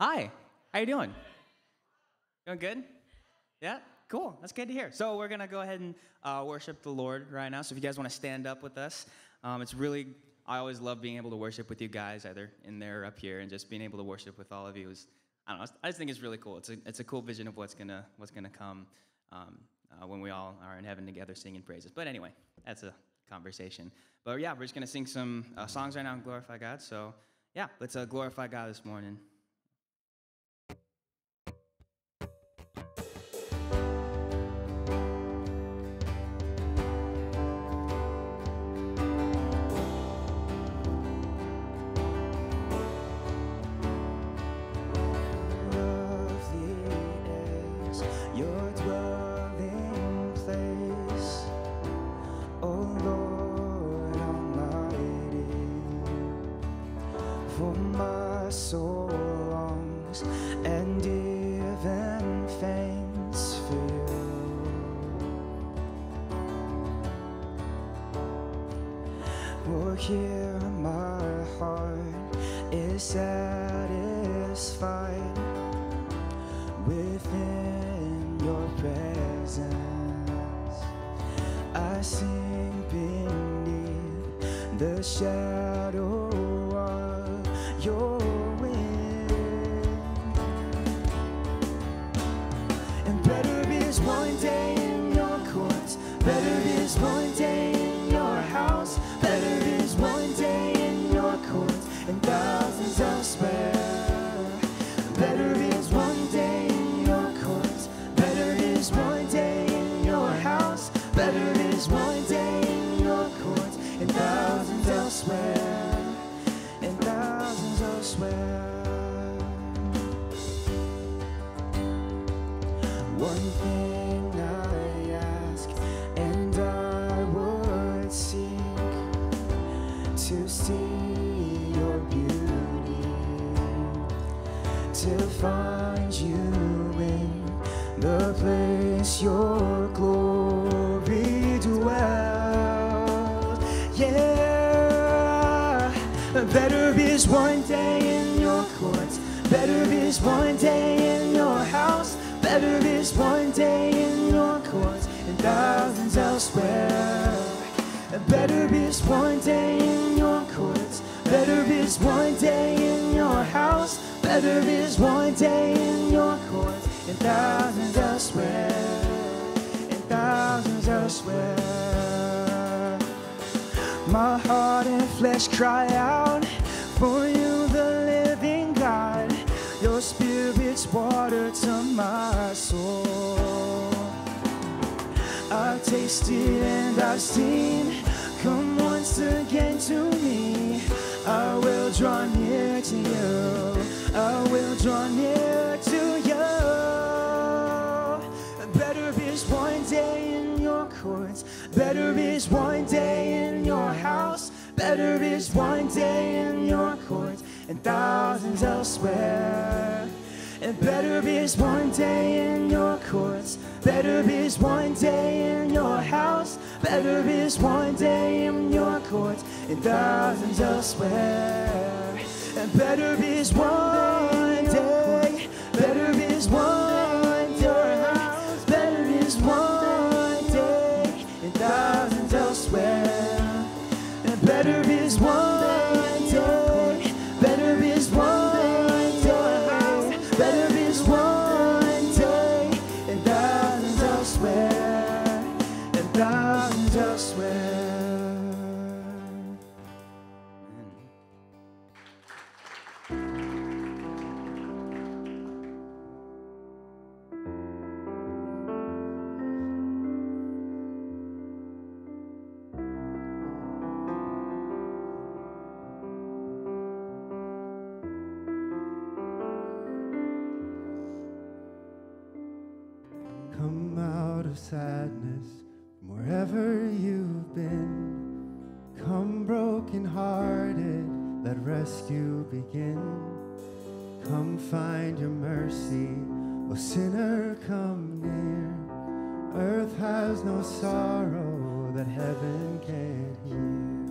Hi, how you doing? Doing good? Yeah, cool. That's good to hear. So we're gonna go ahead and uh, worship the Lord right now. So if you guys want to stand up with us, um, it's really I always love being able to worship with you guys, either in there or up here, and just being able to worship with all of you is I don't know. I just think it's really cool. It's a it's a cool vision of what's gonna what's gonna come um, uh, when we all are in heaven together singing praises. But anyway, that's a conversation. But yeah, we're just gonna sing some uh, songs right now and glorify God. So yeah, let's uh, glorify God this morning. Yeah, better is one day in your courts, better is one day in your house, better is one day in your courts, and thousands elsewhere. Better is one day in your courts, better is one day in your house, better is one day in your courts, and thousands elsewhere, and thousands elsewhere. My heart and flesh cry out for you, the living God. Your spirit's water to my soul. I've tasted and I've seen. Come once again to me. I will draw near to you. I will draw near to you. Better is one day in your courts. Better is one day in. Better is one day in your courts and thousands elsewhere. And better is one day in your courts. Better is one day in your house. Better is one day in your courts and thousands elsewhere. And better is one day. Better is one wherever you've been. Come broken hearted, let rescue begin. Come find your mercy, O sinner, come near. Earth has no sorrow that heaven can't heal.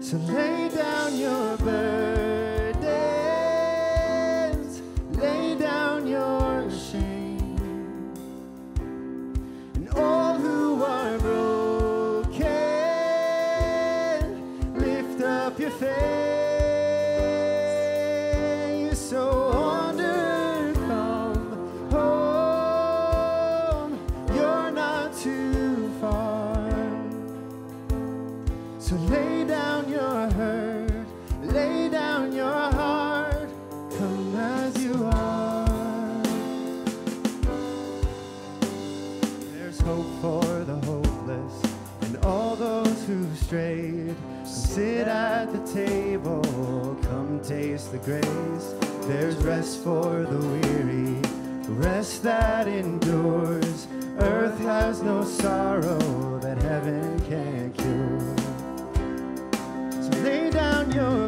So lay down your burden table. Come taste the grace. There's rest for the weary, rest that endures. Earth has no sorrow that heaven can't cure. So lay down your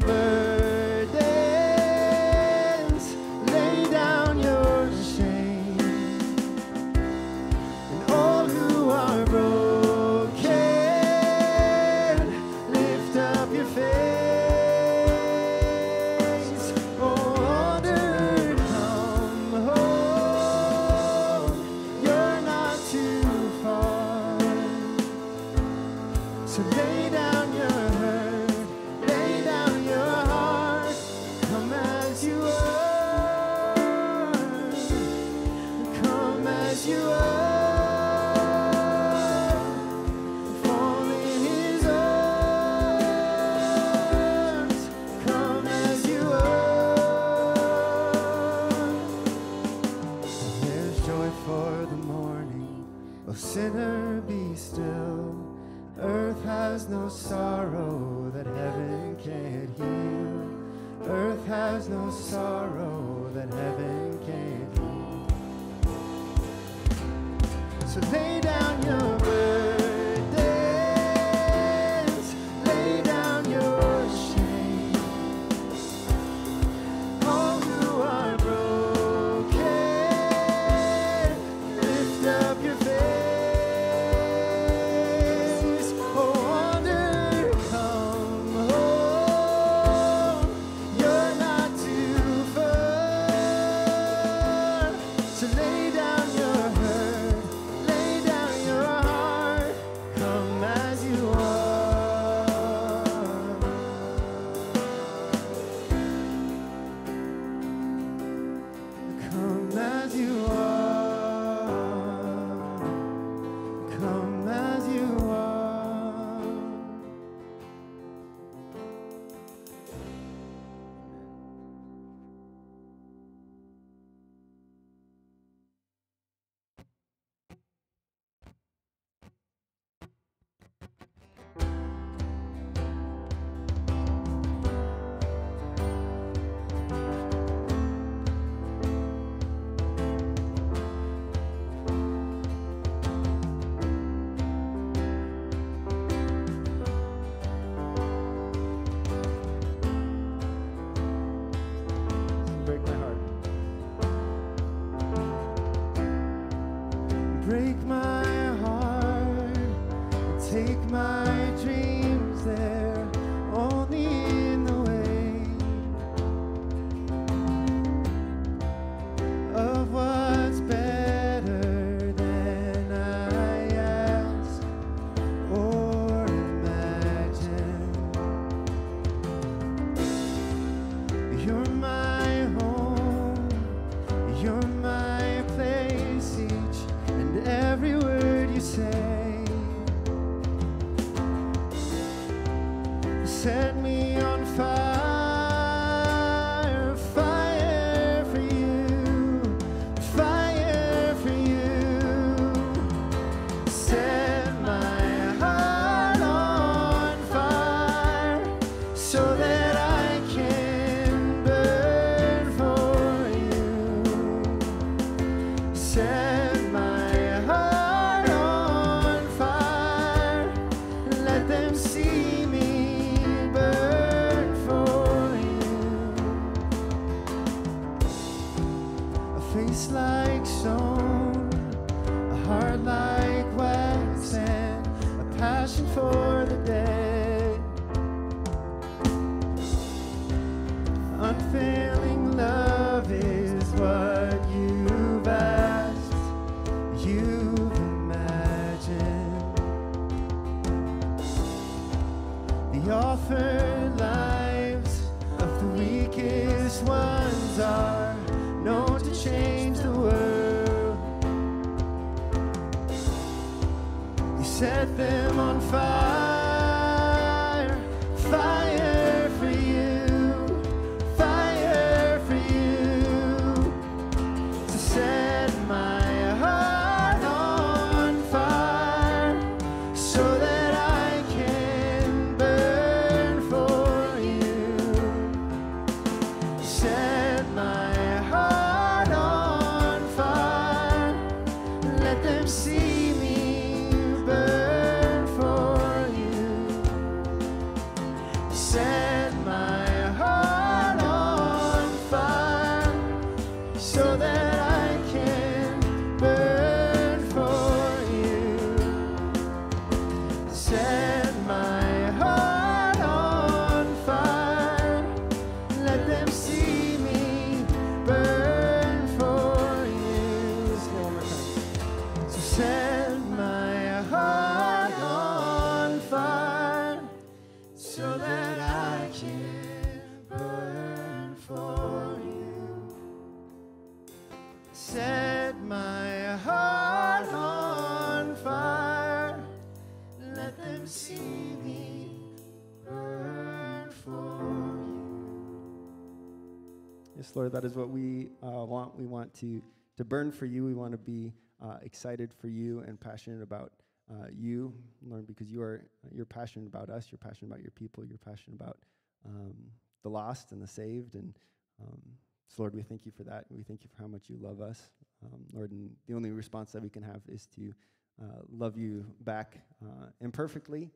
Lord, that is what we uh, want. We want to, to burn for you. We want to be uh, excited for you and passionate about uh, you, Lord, because you are you're passionate about us. You're passionate about your people. You're passionate about um, the lost and the saved. And um, so, Lord, we thank you for that. We thank you for how much you love us, um, Lord. And the only response that we can have is to uh, love you back uh, imperfectly.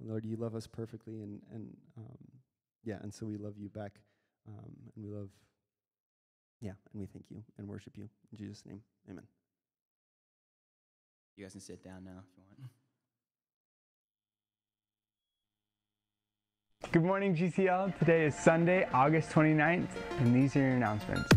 Lord, you love us perfectly, and and um, yeah, and so we love you back, um, and we love, yeah, and we thank you and worship you in Jesus' name, Amen. You guys can sit down now if you want. Good morning, GCL. Today is Sunday, August 29th, and these are your announcements.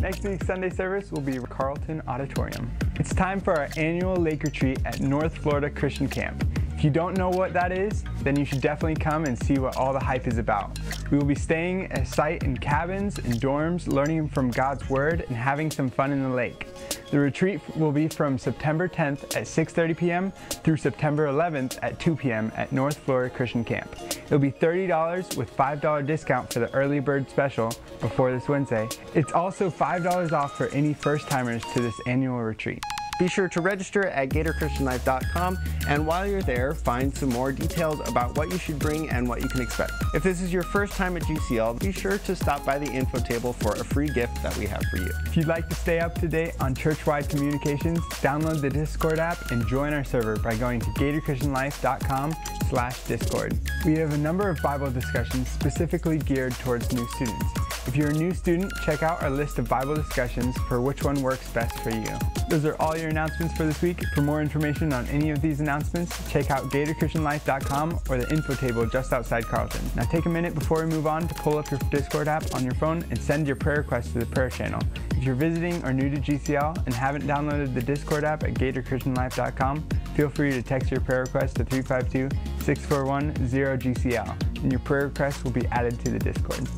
Next week's Sunday service will be at Carleton Auditorium. It's time for our annual lake retreat at North Florida Christian Camp. If you don't know what that is, then you should definitely come and see what all the hype is about. We will be staying at site in cabins and dorms, learning from God's Word and having some fun in the lake. The retreat will be from September 10th at 6:30 p.m. through September 11th at 2 p.m. at North Florida Christian Camp. It'll be $30 with $5 discount for the early bird special before this Wednesday. It's also $5 off for any first-timers to this annual retreat. Be sure to register at GatorChristianLife.com and while you're there, find some more details about what you should bring and what you can expect. If this is your first time at GCL, be sure to stop by the info table for a free gift that we have for you. If you'd like to stay up to date on church-wide communications, download the Discord app and join our server by going to gatorchristianlife.com slash discord. We have a number of Bible discussions specifically geared towards new students. If you're a new student, check out our list of Bible discussions for which one works best for you. Those are all your announcements for this week. For more information on any of these announcements, check out GatorChristianLife.com or the info table just outside Carleton. Now take a minute before we move on to pull up your Discord app on your phone and send your prayer request to the prayer channel. If you're visiting or new to GCL and haven't downloaded the Discord app at GatorChristianLife.com, feel free to text your prayer request to 352-641-0GCL and your prayer request will be added to the Discord.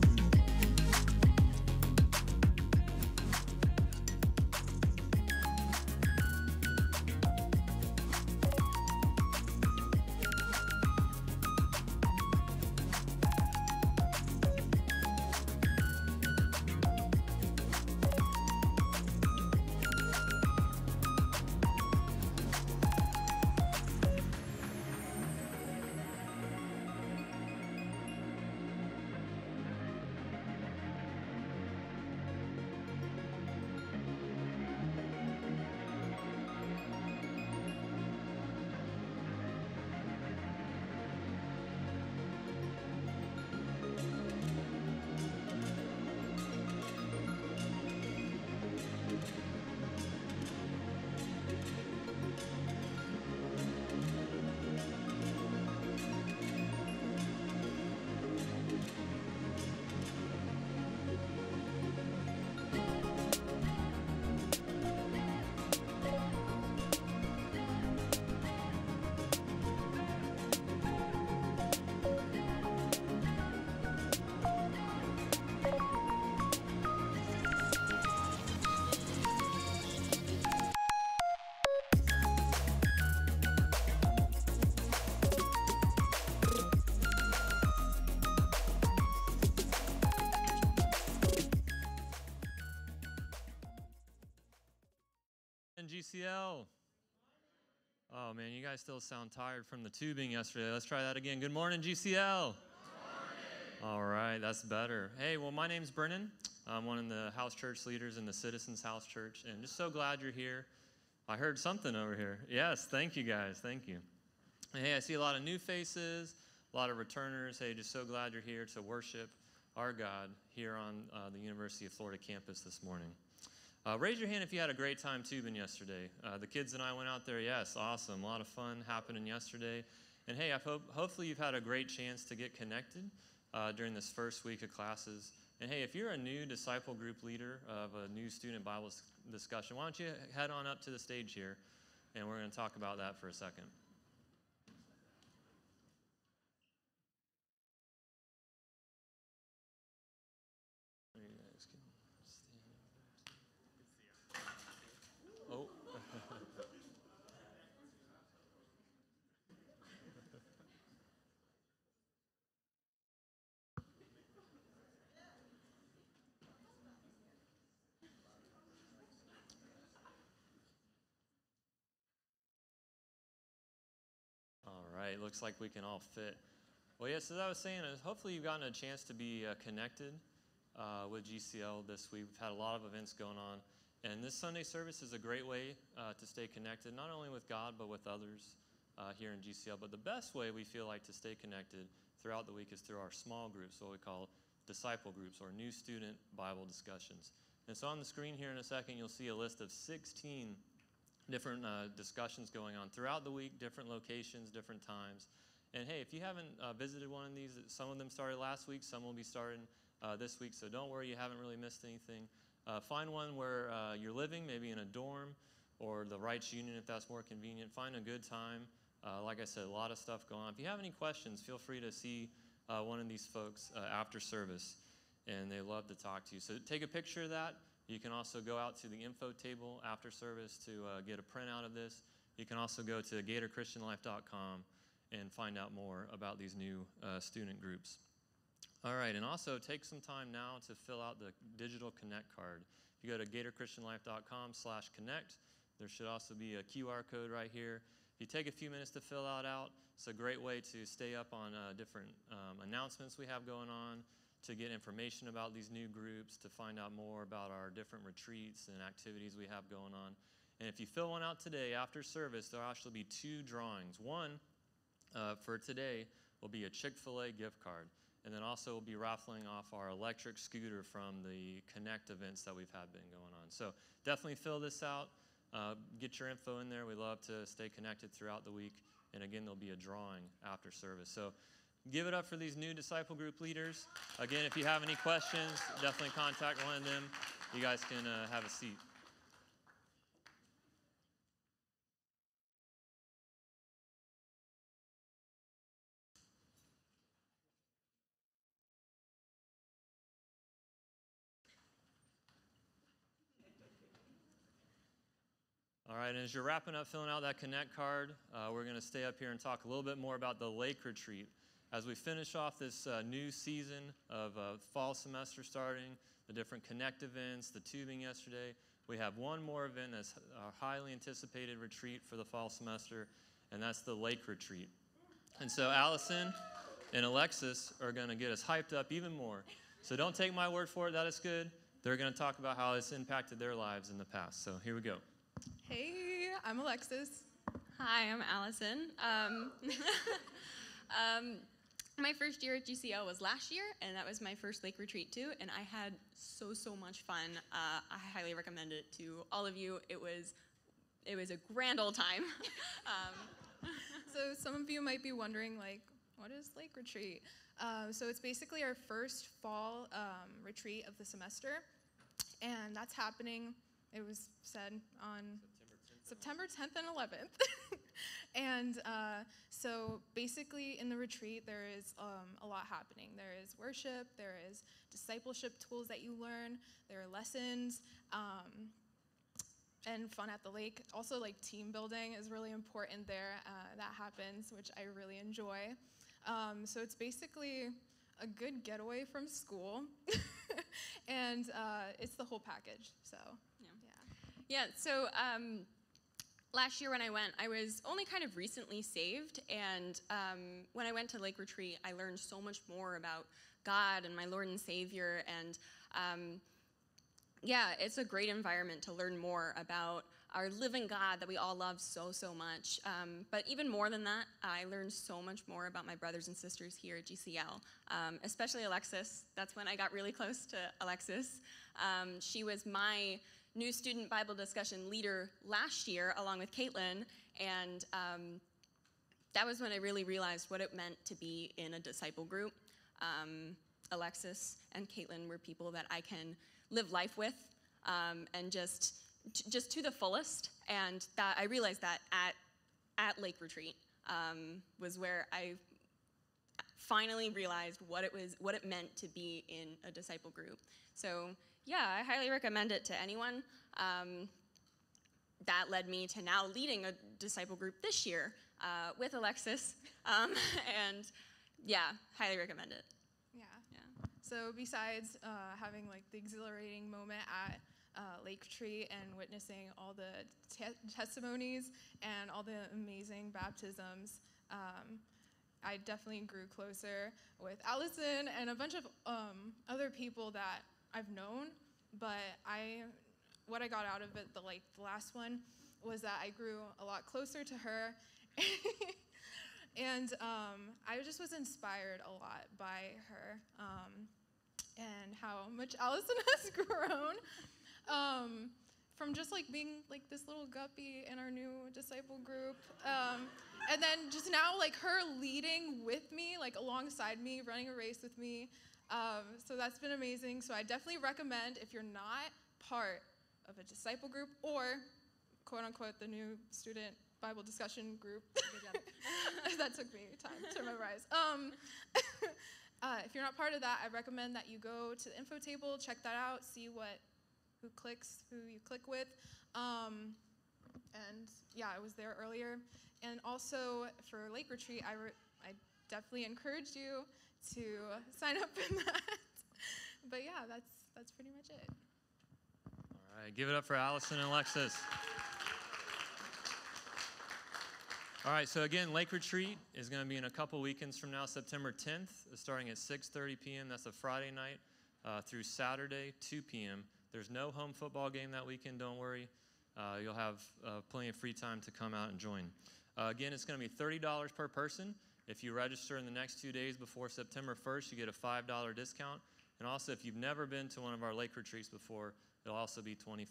Man, you guys still sound tired from the tubing yesterday. Let's try that again. Good morning, GCL. Morning. All right, that's better. Hey, well, my name's Brennan. I'm one of the house church leaders in the Citizens House Church, and just so glad you're here. I heard something over here. Yes, thank you guys. Thank you. And hey, I see a lot of new faces, a lot of returners. Hey, just so glad you're here to worship our God here on uh, the University of Florida campus this morning. Uh, raise your hand if you had a great time tubing yesterday. Uh, the kids and I went out there. Yes, awesome. A lot of fun happening yesterday. And hey, I hope hopefully you've had a great chance to get connected uh, during this first week of classes. And hey, if you're a new disciple group leader of a new student Bible discussion, why don't you head on up to the stage here, and we're going to talk about that for a second. right, looks like we can all fit. Well, yes, as I was saying, hopefully you've gotten a chance to be uh, connected uh, with GCL this week. We've had a lot of events going on. And this Sunday service is a great way uh, to stay connected, not only with God, but with others uh, here in GCL. But the best way we feel like to stay connected throughout the week is through our small groups, what we call disciple groups or new student Bible discussions. And so on the screen here in a second, you'll see a list of 16 different uh, discussions going on throughout the week, different locations, different times. And hey, if you haven't uh, visited one of these, some of them started last week, some will be starting uh, this week, so don't worry, you haven't really missed anything. Uh, find one where uh, you're living, maybe in a dorm or the Reitz Union if that's more convenient. Find a good time. Uh, like I said, a lot of stuff going on. If you have any questions, feel free to see one of these folks after service, and they love to talk to you. So take a picture of that. You can also go out to the info table after service to uh, get a printout of this. You can also go to gatorchristianlife.com and find out more about these new uh, student groups. All right, and also take some time now to fill out the digital connect card. If you go to gatorchristianlife.com slash connect, there should also be a QR code right here. If you take a few minutes to fill that out, it's a great way to stay up on uh, different um, announcements we have going on, to get information about these new groups, to find out more about our different retreats and activities we have going on. And if you fill one out today after service, there'll actually be two drawings. One uh, for today will be a Chick fil A gift card. And then also we'll be raffling off our electric scooter from the Connect events that we've had been going on. So definitely fill this out. Uh, get your info in there. We love to stay connected throughout the week. And again, there'll be a drawing after service. So Give it up for these new disciple group leaders. Again, if you have any questions, definitely contact one of them. You guys can uh, have a seat. All right, and as you're wrapping up filling out that Connect card, uh, we're going to stay up here and talk a little bit more about the Lake Retreat as we finish off this uh, new season of uh, fall semester starting, the different Connect events, the tubing yesterday, we have one more event that's a highly anticipated retreat for the fall semester, and that's the Lake Retreat. And so Allison and Alexis are going to get us hyped up even more. So don't take my word for it that it's good. They're going to talk about how it's impacted their lives in the past. So here we go. Hey, I'm Alexis. Hi, I'm Allison. Um, um, my first year at GCL was last year, and that was my first lake retreat too. And I had so so much fun. Uh, I highly recommend it to all of you. It was it was a grand old time. um, so some of you might be wondering, like, what is lake retreat? Uh, so it's basically our first fall um, retreat of the semester, and that's happening. It was said on September 10th and 11th. and uh, so basically, in the retreat, there is um, a lot happening. There is worship, there is discipleship tools that you learn, there are lessons. Um, and fun at the lake. Also, like team building is really important there. Uh, that happens, which I really enjoy. Um, so it's basically a good getaway from school, and uh, it's the whole package. So yeah, yeah. yeah so um, last year when I went, I was only kind of recently saved, and um, when I went to Lake Retreat, I learned so much more about God and my Lord and Savior, and um, yeah, it's a great environment to learn more about our living God that we all love so, so much. Um, but even more than that, I learned so much more about my brothers and sisters here at GCL, um, especially Alexis. That's when I got really close to Alexis. Um, she was my new student Bible discussion leader last year, along with Caitlin, and um, that was when I really realized what it meant to be in a disciple group. Um, Alexis and Caitlin were people that I can live life with um, and just just to the fullest. And that I realized that at at Lake Retreat um, was where I finally realized what it was what it meant to be in a disciple group. So yeah, I highly recommend it to anyone. Um, that led me to now leading a disciple group this year uh, with Alexis, um, and yeah, highly recommend it. Yeah. Yeah. So besides uh, having like the exhilarating moment at uh, Lake Tree and witnessing all the te- testimonies and all the amazing baptisms, um, I definitely grew closer with Allison and a bunch of um, other people that I've known. But I, what I got out of it, the like the last one, was that I grew a lot closer to her. and um, I just was inspired a lot by her um, and how much Allison has grown um, from just like being like this little guppy in our new disciple group. Um, and then just now, like her leading with me, like alongside me, running a race with me. Um, so that's been amazing. So I definitely recommend if you're not part of a disciple group or quote unquote the new student Bible discussion group. that took me time to memorize. Um, uh, if you're not part of that, I recommend that you go to the info table, check that out, see what who clicks, who you click with. Um, and yeah, I was there earlier. And also for Lake Retreat, I, I definitely encourage you to sign up in that. but yeah, that's that's pretty much it. All right, give it up for Allison and Alexis. All right, so again, Lake Retreat is going to be in a couple weekends from now, September 10th, starting at 6:30 p.m. That's a Friday night uh, through Saturday, 2 p.m. There's no home football game that weekend. Don't worry, uh, you'll have uh, plenty of free time to come out and join. Uh, again, it's going to be $30 per person. If you register in the next two days before September 1st, you get a $5 discount. And also, if you've never been to one of our lake retreats before, it'll also be $25.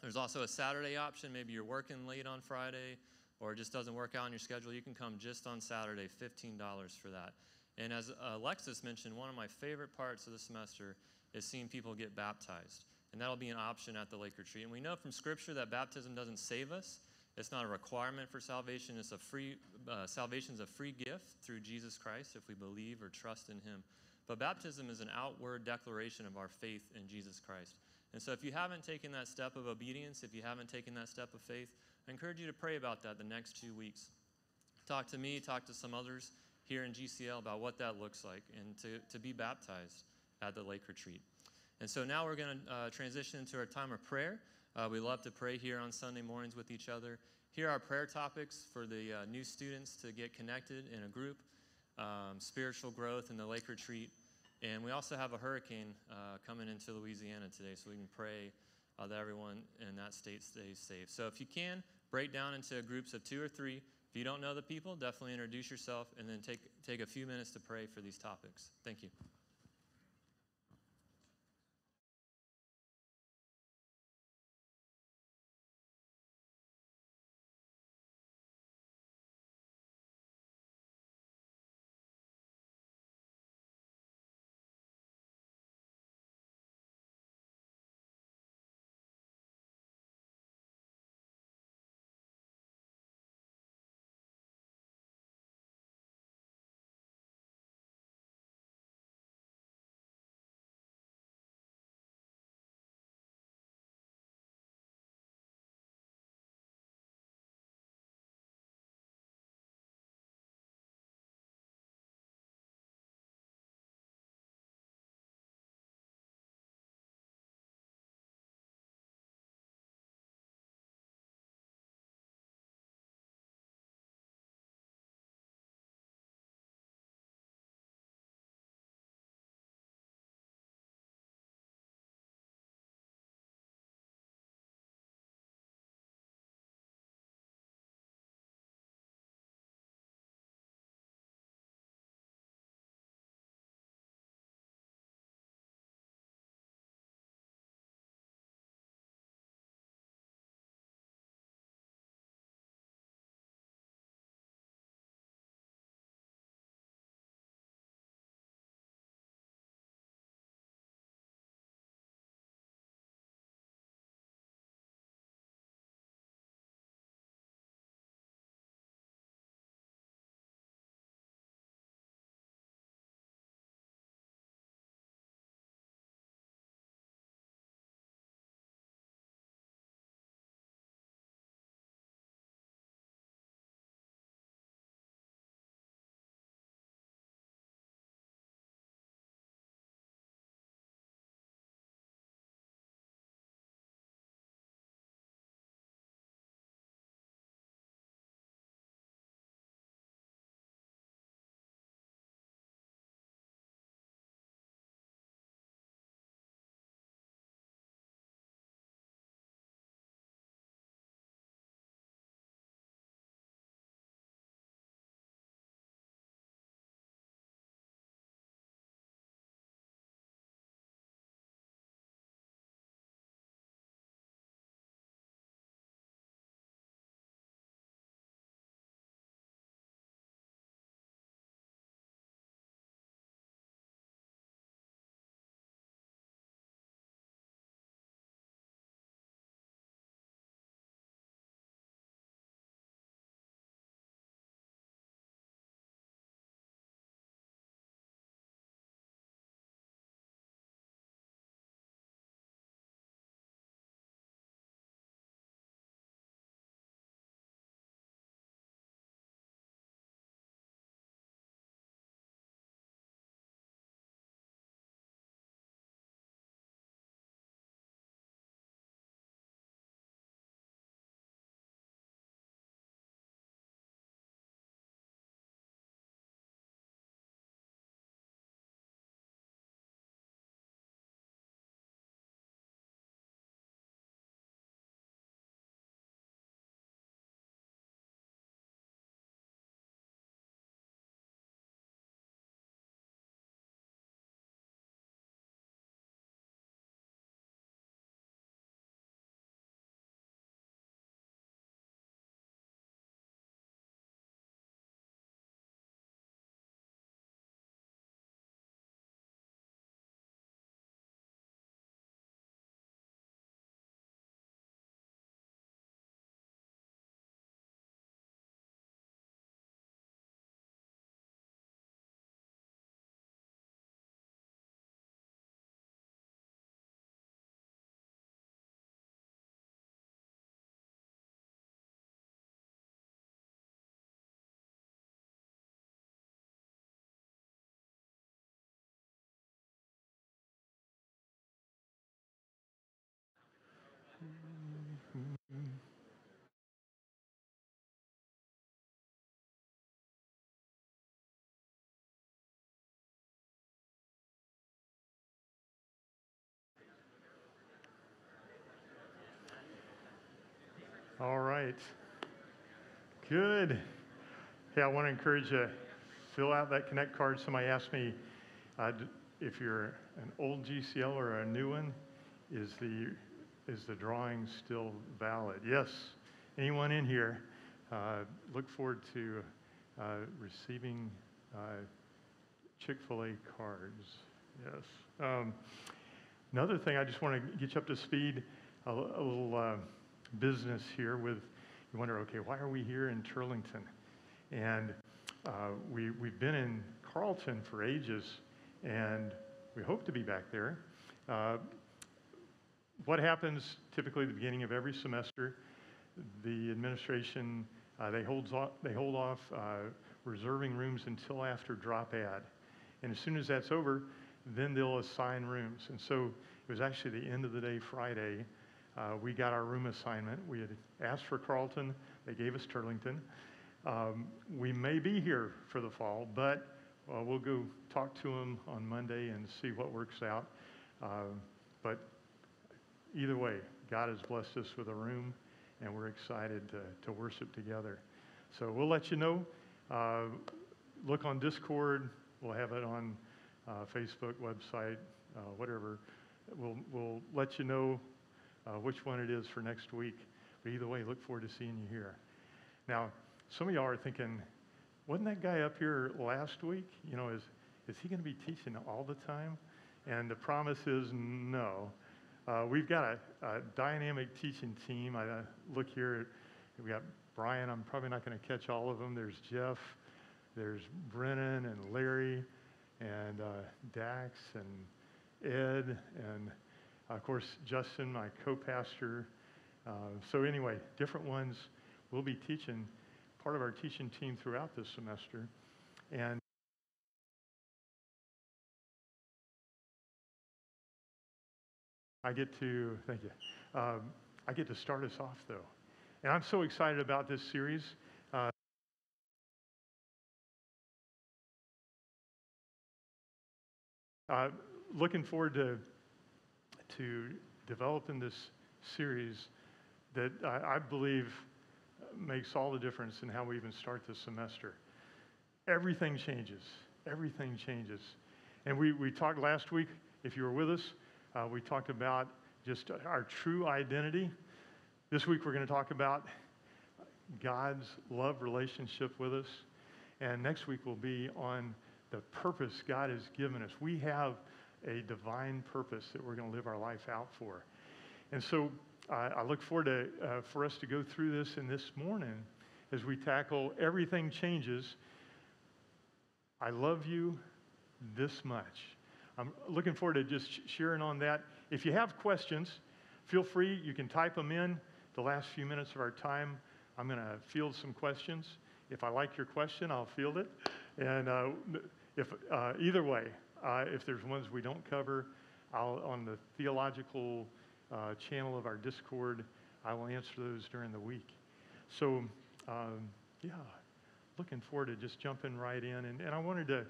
There's also a Saturday option. Maybe you're working late on Friday or it just doesn't work out on your schedule. You can come just on Saturday, $15 for that. And as Alexis mentioned, one of my favorite parts of the semester is seeing people get baptized. And that'll be an option at the lake retreat. And we know from Scripture that baptism doesn't save us. It's not a requirement for salvation. It's a free uh, salvation is a free gift through Jesus Christ if we believe or trust in Him. But baptism is an outward declaration of our faith in Jesus Christ. And so if you haven't taken that step of obedience, if you haven't taken that step of faith, I encourage you to pray about that the next two weeks. Talk to me, talk to some others here in GCL about what that looks like and to, to be baptized at the lake retreat. And so now we're going to uh, transition into our time of prayer. Uh, we love to pray here on Sunday mornings with each other. Here are prayer topics for the uh, new students to get connected in a group, um, spiritual growth in the lake retreat. And we also have a hurricane uh, coming into Louisiana today, so we can pray uh, that everyone in that state stays safe. So if you can, break down into groups of two or three. If you don't know the people, definitely introduce yourself and then take, take a few minutes to pray for these topics. Thank you. All right. Good. Hey, I want to encourage you fill out that Connect card. Somebody asked me uh, if you're an old GCL or a new one, is the is the drawing still valid? Yes. Anyone in here? Uh, look forward to uh, receiving uh, Chick-fil-A cards. Yes. Um, another thing, I just want to get you up to speed. A, a little uh, business here with. You wonder, okay, why are we here in Turlington? And uh, we we've been in Carleton for ages, and we hope to be back there. Uh, what happens typically at the beginning of every semester? The administration uh, they holds off, they hold off uh, reserving rooms until after drop add, and as soon as that's over, then they'll assign rooms. And so it was actually the end of the day Friday. Uh, we got our room assignment. We had asked for Carleton. They gave us Turlington. Um, we may be here for the fall, but uh, we'll go talk to them on Monday and see what works out. Uh, but either way, God has blessed us with a room, and we're excited to, to worship together. So we'll let you know. Uh, look on Discord. We'll have it on uh, Facebook, website, uh, whatever. We'll, we'll let you know uh, which one it is for next week. But either way, look forward to seeing you here. Now, some of y'all are thinking, wasn't that guy up here last week? You know, is, is he going to be teaching all the time? And the promise is no. Uh, we've got a, a, dynamic teaching team. I uh, look here, we got Brian. I'm probably not going to catch all of them. There's Jeff, there's Brennan and Larry, and uh, Dax and Ed, and of course Justin, my co-pastor. Uh, so anyway, different ones. We'll be teaching part of our teaching team throughout this semester, and I get to, thank you, um, I get to start us off though. And I'm so excited about this series. Uh, uh, looking forward to, to develop in this series that I, I believe makes all the difference in how we even start this semester. Everything changes. Everything changes. And we, we talked last week, if you were with us, uh, we talked about just our true identity. This week we're going to talk about God's love relationship with us. And next week will be on the purpose God has given us. We have a divine purpose that we're going to live our life out for. And so uh, I look forward to, uh, for us to go through this in this morning as we tackle everything changes. I love you this much. I'm looking forward to just sharing on that. If you have questions, feel free. You can type them in the last few minutes of our time. I'm going to field some questions. If I like your question, I'll field it. And uh, if uh, either way, uh, if there's ones we don't cover, I'll, on the theological uh, channel of our Discord, I will answer those during the week. So, um, yeah, looking forward to just jumping right in. And, and I wanted to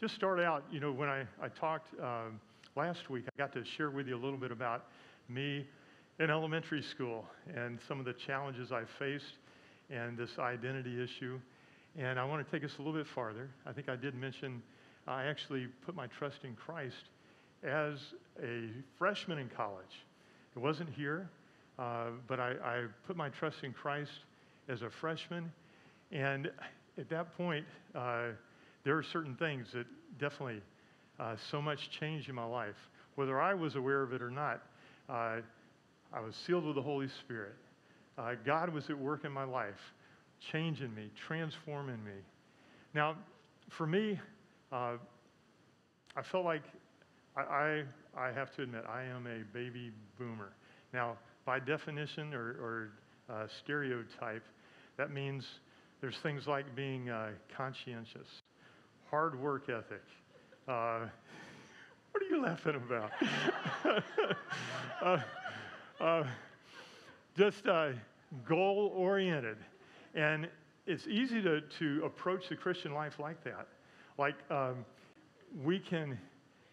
just start out, you know, when I, I talked um, last week, I got to share with you a little bit about me in elementary school and some of the challenges I faced and this identity issue. And I want to take us a little bit farther. I think I did mention I actually put my trust in Christ as a freshman in college. It wasn't here, uh, but I, I put my trust in Christ as a freshman. And at that point, uh, there are certain things that definitely uh, so much changed in my life. Whether I was aware of it or not, uh, I was sealed with the Holy Spirit. Uh, God was at work in my life, changing me, transforming me. Now, for me, uh, I felt like I, I, I, have to admit, I am a baby boomer. Now, by definition or, or uh, stereotype, that means there's things like being uh, conscientious, hard work ethic. Uh, what are you laughing about? uh, uh, just uh, goal oriented. And it's easy to, to approach the Christian life like that. Like, um, we can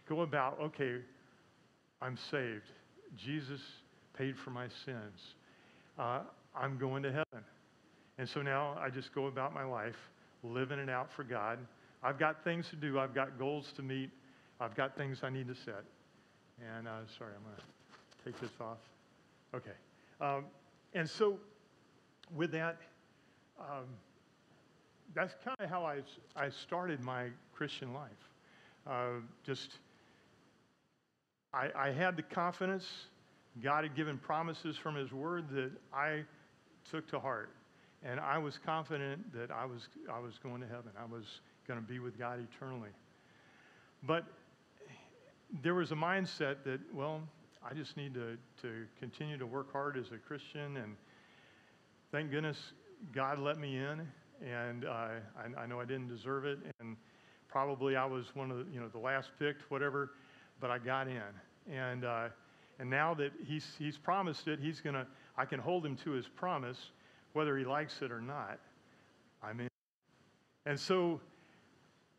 go about, okay, I'm saved. Jesus paid for my sins. Uh, I'm going to heaven. And so now I just go about my life, living it out for God. I've got things to do, I've got goals to meet, I've got things I need to set. And uh, sorry, I'm going to take this off. Okay. Um, and so with that, um, that's kind of how I, I started my Christian life. Uh, just, I, I had the confidence. God had given promises from His Word that I took to heart. And I was confident that I was, I was going to heaven. I was going to be with God eternally. But there was a mindset that, well, I just need to, to continue to work hard as a Christian. And thank goodness God let me in. And uh, I, I know I didn't deserve it. And probably I was one of the, you know, the last picked, whatever, but I got in. And, uh, and now that he's, he's promised it, he's to, I can hold him to his promise, whether he likes it or not. I'm in. And so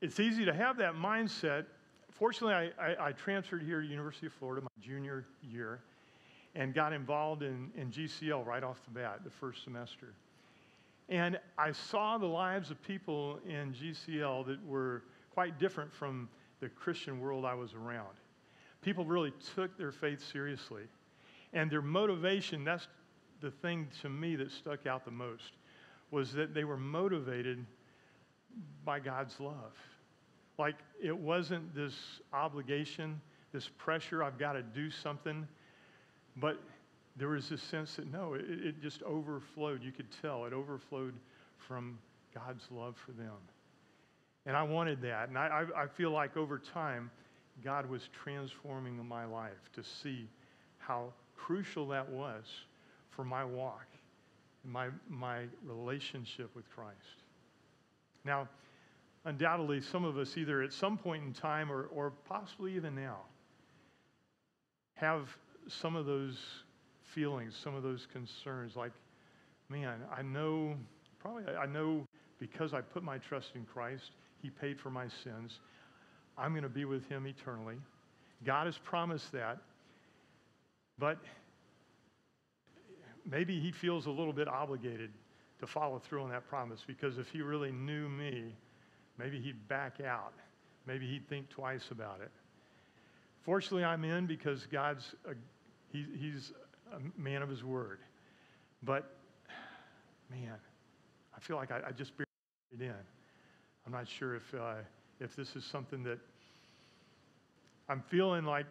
it's easy to have that mindset. Fortunately, I, I, I transferred here to University of Florida my junior year and got involved in, in GCL right off the bat, the first semester. And I saw the lives of people in GCL that were quite different from the Christian world I was around. People really took their faith seriously. And their motivation, that's the thing to me that stuck out the most, was that they were motivated by God's love. Like it wasn't this obligation, this pressure, I've got to do something, but there was this sense that no, it, it just overflowed. You could tell it overflowed from God's love for them. And I wanted that. And I, I, feel like over time, God was transforming my life to see how crucial that was for my walk, my, my relationship with Christ. Now, undoubtedly, some of us, either at some point in time or, or possibly even now, have some of those feelings, some of those concerns like, man, I know, probably I know because I put my trust in Christ, He paid for my sins. I'm going to be with Him eternally. God has promised that. But maybe He feels a little bit obligated to follow through on that promise because if He really knew me, maybe He'd back out. Maybe He'd think twice about it. Fortunately, I'm in because God's, a, he, He's a man of His word. But, man, I feel like I, I just buried in. I'm not sure if, uh, if this is something that I'm feeling like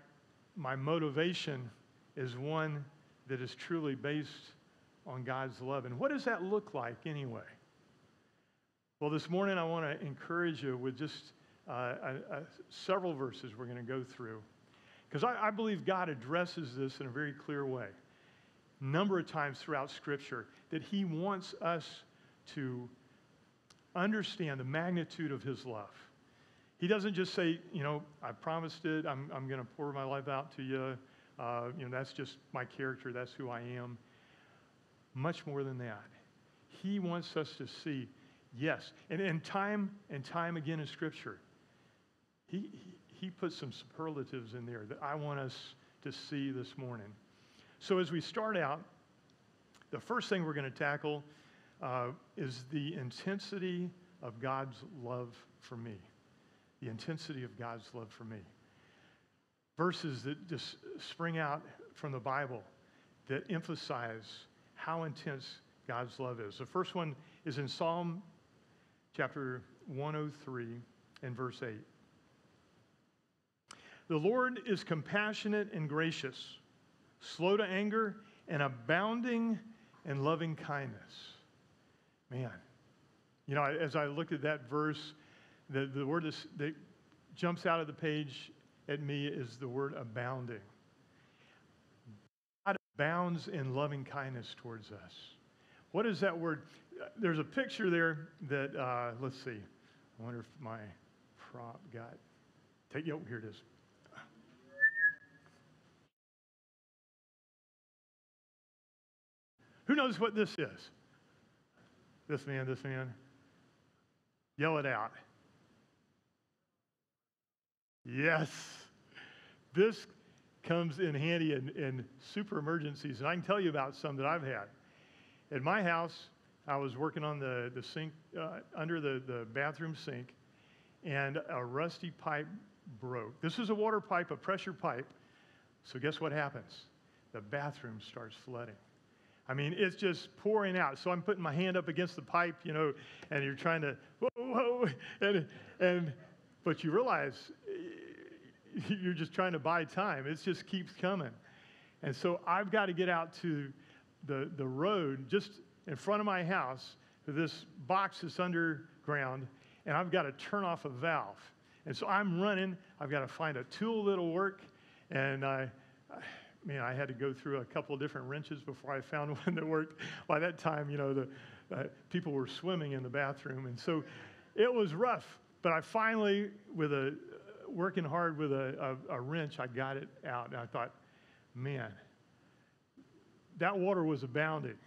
my motivation is one that is truly based on God's love. And what does that look like anyway? Well, this morning I want to encourage you with just uh, a, several verses we're going to go through. Because I, I believe God addresses this in a very clear way. Number of times throughout Scripture, that He wants us to understand the magnitude of His love. He doesn't just say, you know, I promised it, I'm, I'm going to pour my life out to you. Uh, you know, that's just my character, that's who I am. Much more than that. He wants us to see, yes, and, and time and time again in Scripture, he, he, he puts some superlatives in there that I want us to see this morning. So as we start out, the first thing we're going to tackle uh, is the intensity of God's love for me. The intensity of God's love for me. Verses that just spring out from the Bible that emphasize how intense God's love is. The first one is in Psalm chapter 103 and verse 8. The Lord is compassionate and gracious, slow to anger, and abounding in loving kindness. Man, you know, as I looked at that verse, the, the word is, that jumps out of the page at me is the word abounding. God abounds in loving kindness towards us. What is that word? There's a picture there that, uh, let's see. I wonder if my prop got. Take, oh, here it is. Who knows what this is? This man, this man. Yell it out. Yes. This comes in handy in, in super emergencies, and I can tell you about some that I've had. at my house, I was working on the, the sink, uh, under the, the bathroom sink, and a rusty pipe broke. This is a water pipe, a pressure pipe. So guess what happens? The bathroom starts flooding. I mean, it's just pouring out. So I'm putting my hand up against the pipe, you know, and you're trying to, whoa, whoa, and, and, but you realize eh, you're just trying to buy time. It just keeps coming. And so I've got to get out to the, the road just in front of my house. This box is underground, and I've got to turn off a valve. And so I'm running. I've got to find a tool that'll work. And I, I man, I had to go through a couple of different wrenches before I found one that worked. By that time, you know, the uh, people were swimming in the bathroom, and so it was rough. But I finally, with a working hard with a, a, a wrench, I got it out, and I thought, man, that water was abounding.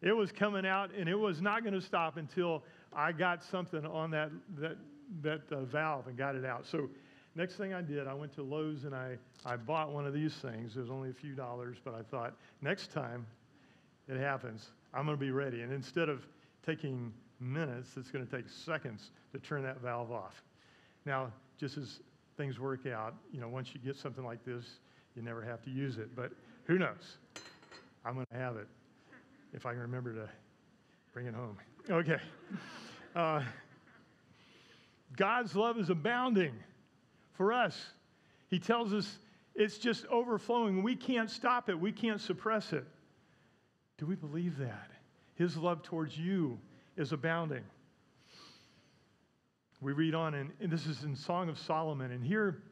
It was coming out, and it was not going to stop until I got something on that that that uh, valve and got it out. So next thing I did, I went to Lowe's and I, I bought one of these things. It was only a few dollars, but I thought next time it happens, I'm going to be ready. And instead of taking minutes, it's going to take seconds to turn that valve off. Now, just as things work out, you know, once you get something like this, you never have to use it. But who knows? I'm going to have it if I can remember to bring it home. Okay. Uh, God's love is abounding for us. He tells us it's just overflowing. We can't stop it, we can't suppress it. Do we believe that? His love towards you is abounding. We read on, and, and this is in Song of Solomon, and here,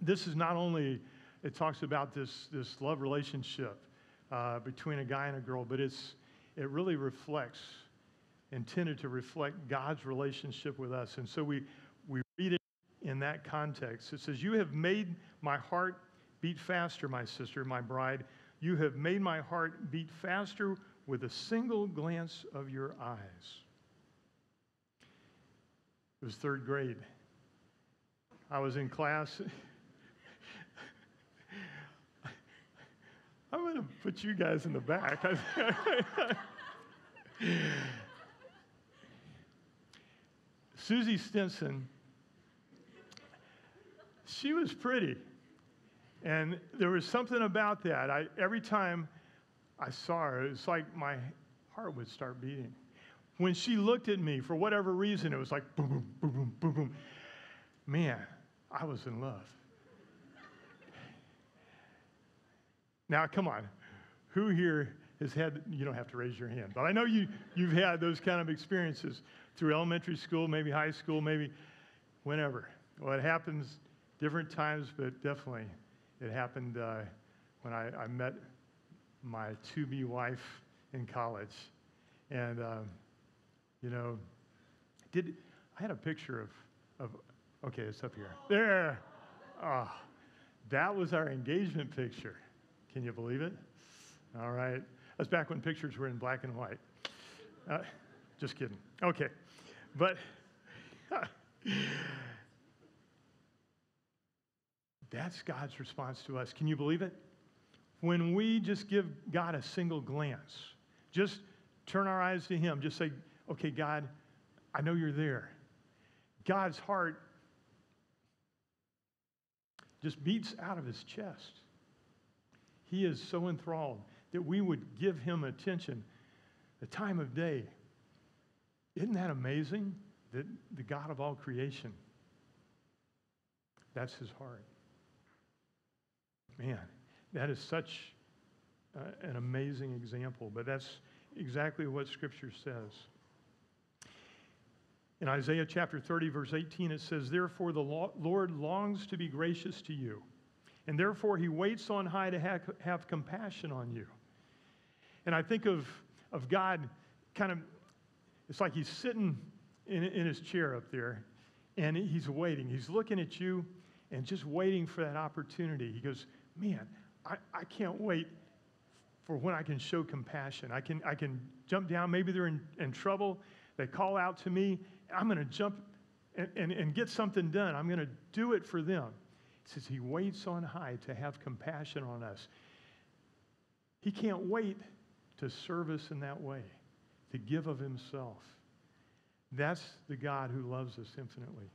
this is not only, it talks about this, this love relationship uh, between a guy and a girl, but it's, it really reflects intended to reflect God's relationship with us. And so we, in that context. It says, You have made my heart beat faster, my sister, my bride. You have made my heart beat faster with a single glance of your eyes. It was third grade. I was in class. I'm going to put you guys in the back. Susie Stinson, she was pretty. And there was something about that. I, every time I saw her, it was like my heart would start beating. When she looked at me, for whatever reason, it was like boom, boom, boom, boom, boom, boom. Man, I was in love. Now, come on. Who here has had, you don't have to raise your hand, but I know you, you've had those kind of experiences through elementary school, maybe high school, maybe whenever. It happens different times, but definitely it happened uh, when I, I, met my to be wife in college. And, um, you know, did I had a picture of, of okay, it's up here. There. Oh, that was our engagement picture. Can you believe it? All right. That's back when pictures were in black and white. Uh, just kidding. Okay. But that's God's response to us. Can you believe it? When we just give God a single glance, just turn our eyes to Him, just say, okay, God, I know you're there. God's heart just beats out of his chest. He is so enthralled that we would give him attention the time of day, isn't that amazing that the God of all creation, that's his heart? Man, that is such uh, an amazing example, but that's exactly what Scripture says. In Isaiah chapter 30, verse 18, it says, Therefore the Lord longs to be gracious to you, and therefore he waits on high to have, have compassion on you. And I think of, of God kind of it's like he's sitting in, in his chair up there and he's waiting. He's looking at you and just waiting for that opportunity. He goes, Man, I, I can't wait for when I can show compassion. I can, I can jump down. Maybe they're in, in trouble. They call out to me. I'm going to jump and, and, and get something done. I'm going to do it for them. He says, He waits on high to have compassion on us. He can't wait to serve us in that way, to give of himself. That's the God who loves us infinitely.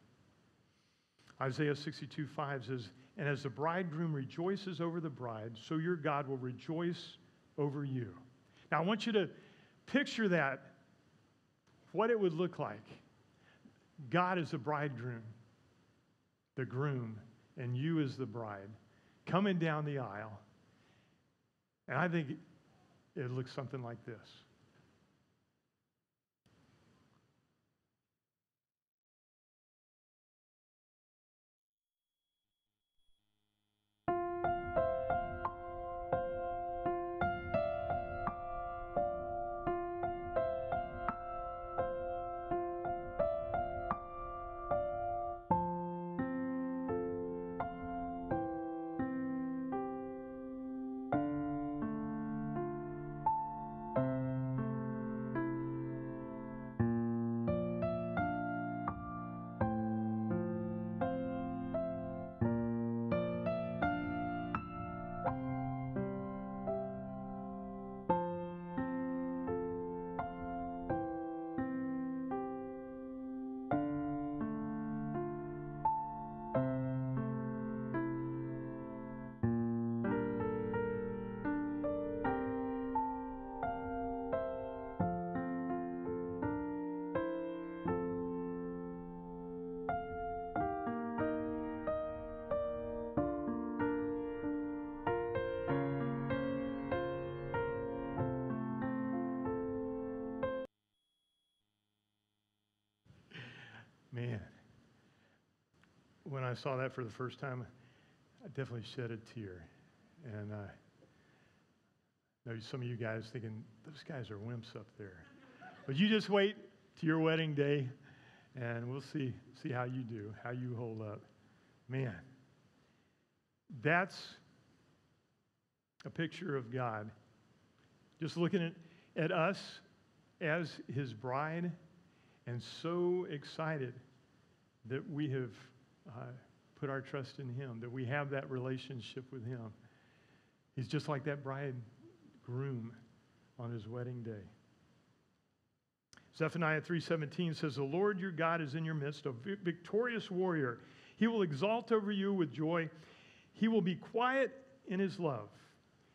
Isaiah 62 5 says, And as the bridegroom rejoices over the bride, so your God will rejoice over you. Now, I want you to picture that, what it would look like. God is the bridegroom, the groom, and you as the bride, coming down the aisle. And I think it looks something like this. I saw that for the first time, I definitely shed a tear. And uh, I know some of you guys thinking, those guys are wimps up there. But you just wait to your wedding day, and we'll see, see how you do, how you hold up. Man, that's a picture of God. Just looking at, at us as his bride and so excited that we have uh, put our trust in him, that we have that relationship with him. He's just like that bridegroom on his wedding day. Zephaniah 3:17 says, "The Lord your God is in your midst, a victorious warrior. He will exalt over you with joy. He will be quiet in his love.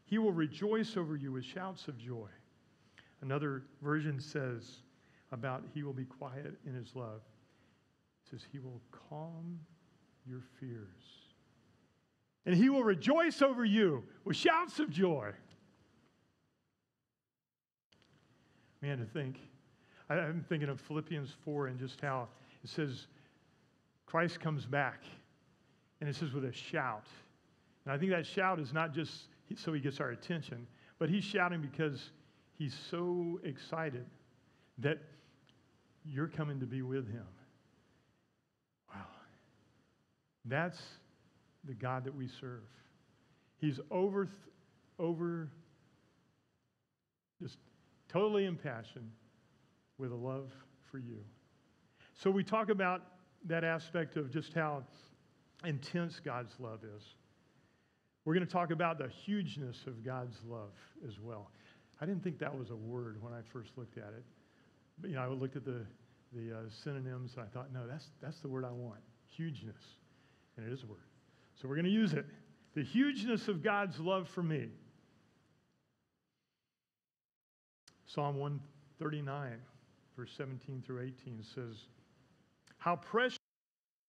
He will rejoice over you with shouts of joy." Another version says, about he will be quiet in his love. It says, He will calm your fears. And he will rejoice over you with shouts of joy. Man, to think, I'm thinking of Philippians 4 and just how it says Christ comes back. And it says with a shout. And I think that shout is not just so he gets our attention, but he's shouting because he's so excited that you're coming to be with him. Wow. That's the God that we serve. He's over, over, just totally impassioned with a love for you. So we talk about that aspect of just how intense God's love is. We're going to talk about the hugeness of God's love as well. I didn't think that was a word when I first looked at it you know, I looked at the, the uh, synonyms and I thought, no, that's, that's the word I want hugeness. And it is a word. So we're going to use it. The hugeness of God's love for me. Psalm 139, verse 17 through 18 says, How precious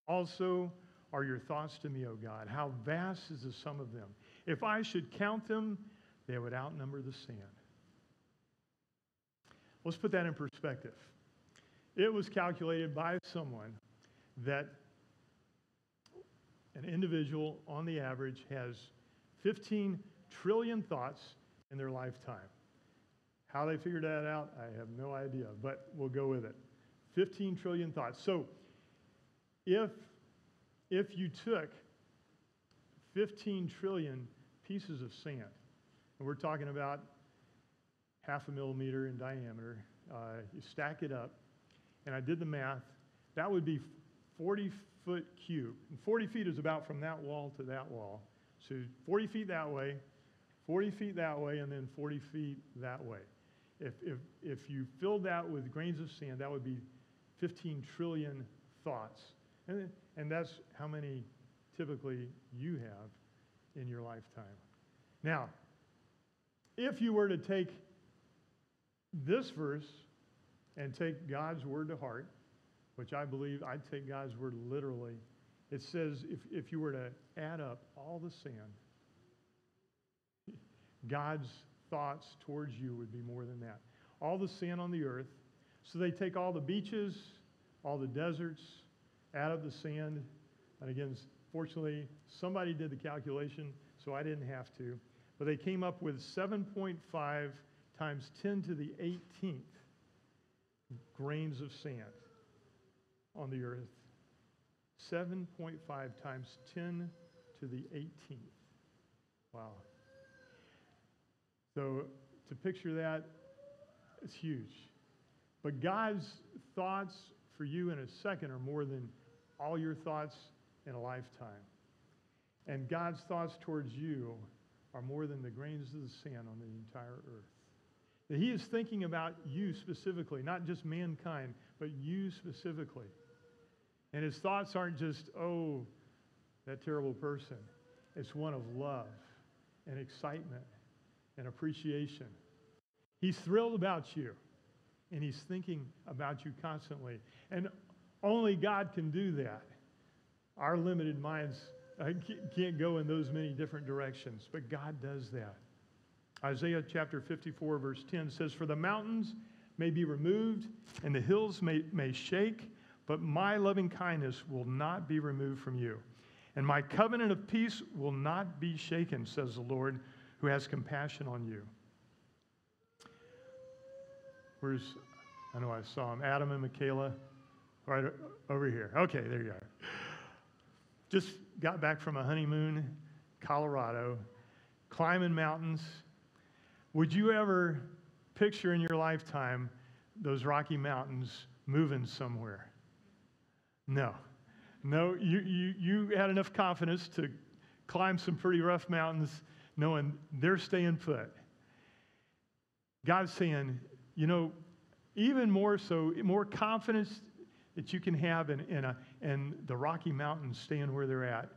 also are your thoughts to me, O God. How vast is the sum of them. If I should count them, they would outnumber the sand. Let's put that in perspective. It was calculated by someone that an individual, on the average, has 15 trillion thoughts in their lifetime. How they figured that out, I have no idea, but we'll go with it. 15 trillion thoughts. So if, if you took 15 trillion pieces of sand, and we're talking about half a millimeter in diameter. Uh, you stack it up, and I did the math. That would be 40 foot cube. And 40 feet is about from that wall to that wall. So 40 feet that way, 40 feet that way and then 40 feet that way. If, if, if you filled that with grains of sand, that would be 15 trillion thoughts. And, and that's how many typically you have in your lifetime. Now, if you were to take this verse and take God's word to heart, which I believe I'd take God's word literally, it says if, if you were to add up all the sand, God's thoughts towards you would be more than that. All the sand on the earth. So they take all the beaches, all the deserts, add up the sand. And again, fortunately, somebody did the calculation, so I didn't have to. But they came up with 7.5 times 10 to the 18th grains of sand on the earth. 7.5 times 10 to the 18th. Wow. So to picture that, it's huge. But God's thoughts for you in a second are more than all your thoughts in a lifetime. And God's thoughts towards you are more than the grains of the sand on the entire earth. That He is thinking about you specifically, not just mankind, but you specifically. And His thoughts aren't just, oh, that terrible person. It's one of love and excitement and appreciation. He's thrilled about you, and He's thinking about you constantly. And only God can do that. Our limited minds uh, can't go in those many different directions, but God does that. Isaiah chapter 54, verse 10 says, For the mountains may be removed and the hills may, may shake, but my loving kindness will not be removed from you. And my covenant of peace will not be shaken, says the Lord, who has compassion on you. Where's, I know I saw him, Adam and Michaela, right over here. Okay, there you are. Just got back from a honeymoon, Colorado, climbing mountains. Would you ever picture in your lifetime those Rocky Mountains moving somewhere? No. No, you, you, you had enough confidence to climb some pretty rough mountains knowing they're staying put. God's saying, you know, even more so, more confidence that you can have in, in, a, in the Rocky Mountains staying where they're at,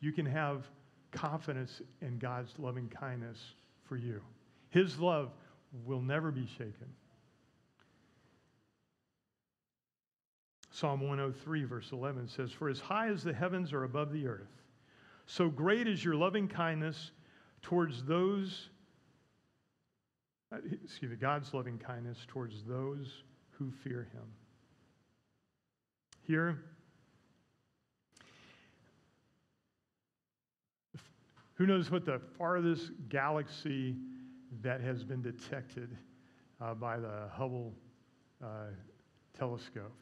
you can have confidence in God's loving kindness for you. His love will never be shaken. Psalm 103, verse 11 says, For as high as the heavens are above the earth, so great is your loving kindness towards those, uh, excuse me, God's loving kindness towards those who fear him. Here, who knows what the farthest galaxy that has been detected uh, by the Hubble uh, telescope?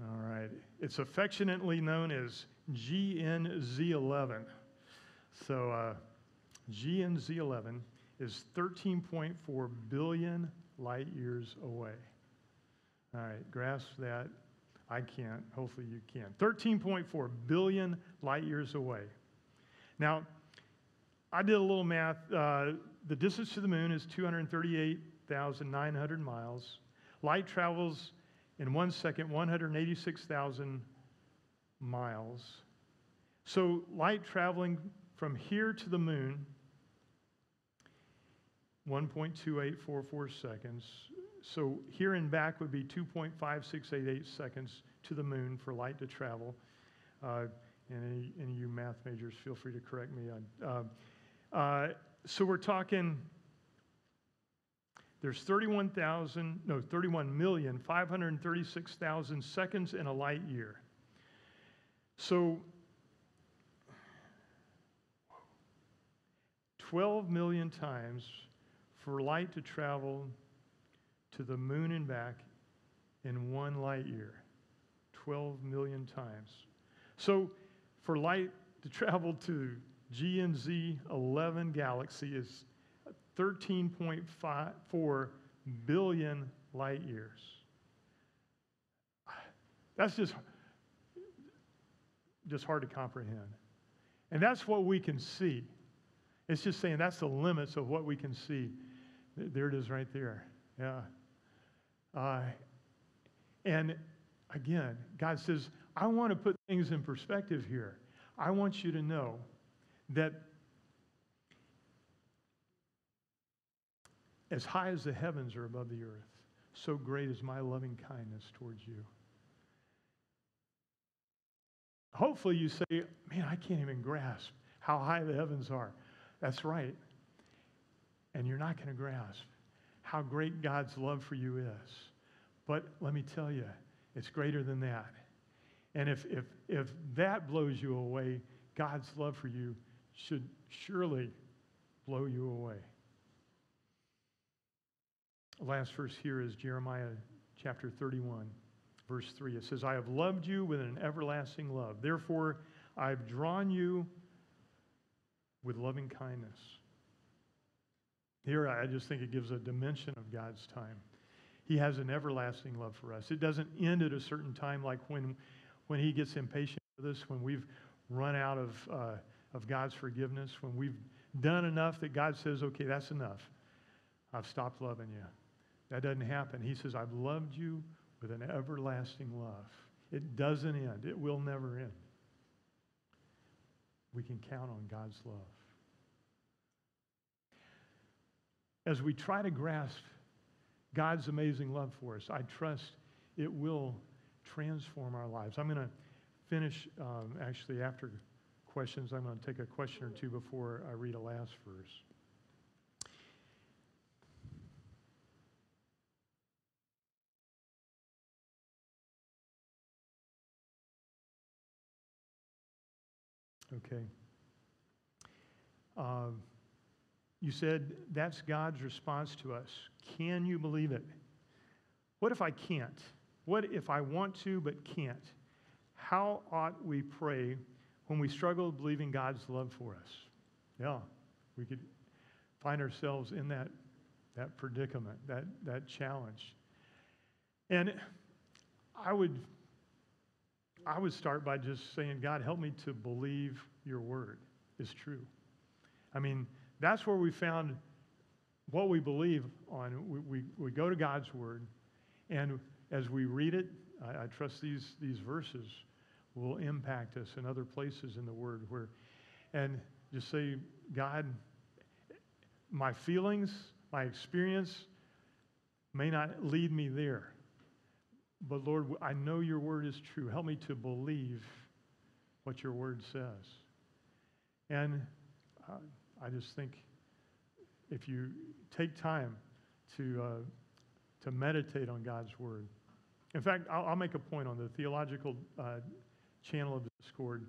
All right. It's affectionately known as GNZ11. So, uh, GNZ11 is 13.4 billion light years away. All right, grasp that. I can't. Hopefully, you can. 13.4 billion light years away. Now, I did a little math. Uh, the distance to the moon is 238,900 miles. Light travels in one second 186,000 miles. So, light traveling from here to the moon 1.2844 seconds. So here and back would be 2.5688 seconds to the moon for light to travel. Uh, and any, any of you math majors, feel free to correct me. Uh, uh, so we're talking, there's 31,000, no, 31,536,000 seconds in a light year. So 12 million times for light to travel to the moon and back in one light year 12 million times. So, for light to travel to GNZ 11 galaxy is 13.4 billion light years. That's just, just hard to comprehend. And that's what we can see. It's just saying that's the limits of what we can see. There it is right there. Yeah. Uh, and again, God says, I want to put things in perspective here. I want you to know that as high as the heavens are above the earth, so great is my loving kindness towards you. Hopefully, you say, Man, I can't even grasp how high the heavens are. That's right. And you're not going to grasp how great God's love for you is. But let me tell you, it's greater than that. And if, if, if that blows you away, God's love for you should surely blow you away. Last verse here is Jeremiah chapter 31, verse 3. It says, I have loved you with an everlasting love. Therefore, I've drawn you with loving kindness. Here, I just think it gives a dimension of God's time. He has an everlasting love for us. It doesn't end at a certain time like when, when He gets impatient with us, when we've run out of, uh, of God's forgiveness, when we've done enough that God says, okay, that's enough. I've stopped loving you. That doesn't happen. He says, I've loved you with an everlasting love. It doesn't end, it will never end. We can count on God's love. As we try to grasp God's amazing love for us, I trust it will transform our lives. I'm going to finish, um, actually, after questions, I'm going to take a question or two before I read a last verse. Okay. Um, you said that's God's response to us. Can you believe it? What if I can't? What if I want to but can't? How ought we pray when we struggle believing God's love for us? Yeah, we could find ourselves in that, that predicament, that, that challenge. And I would, I would start by just saying, God, help me to believe your word is true. I mean, that's where we found what we believe on. We, we, we go to God's Word, and as we read it, I, I trust these, these verses will impact us in other places in the Word where, and just say, God, my feelings, my experience may not lead me there. But Lord, I know your word is true. Help me to believe what your word says. And uh, I just think if you take time to, uh, to meditate on God's Word. In fact, I'll, I'll make a point on the theological uh, channel of Discord.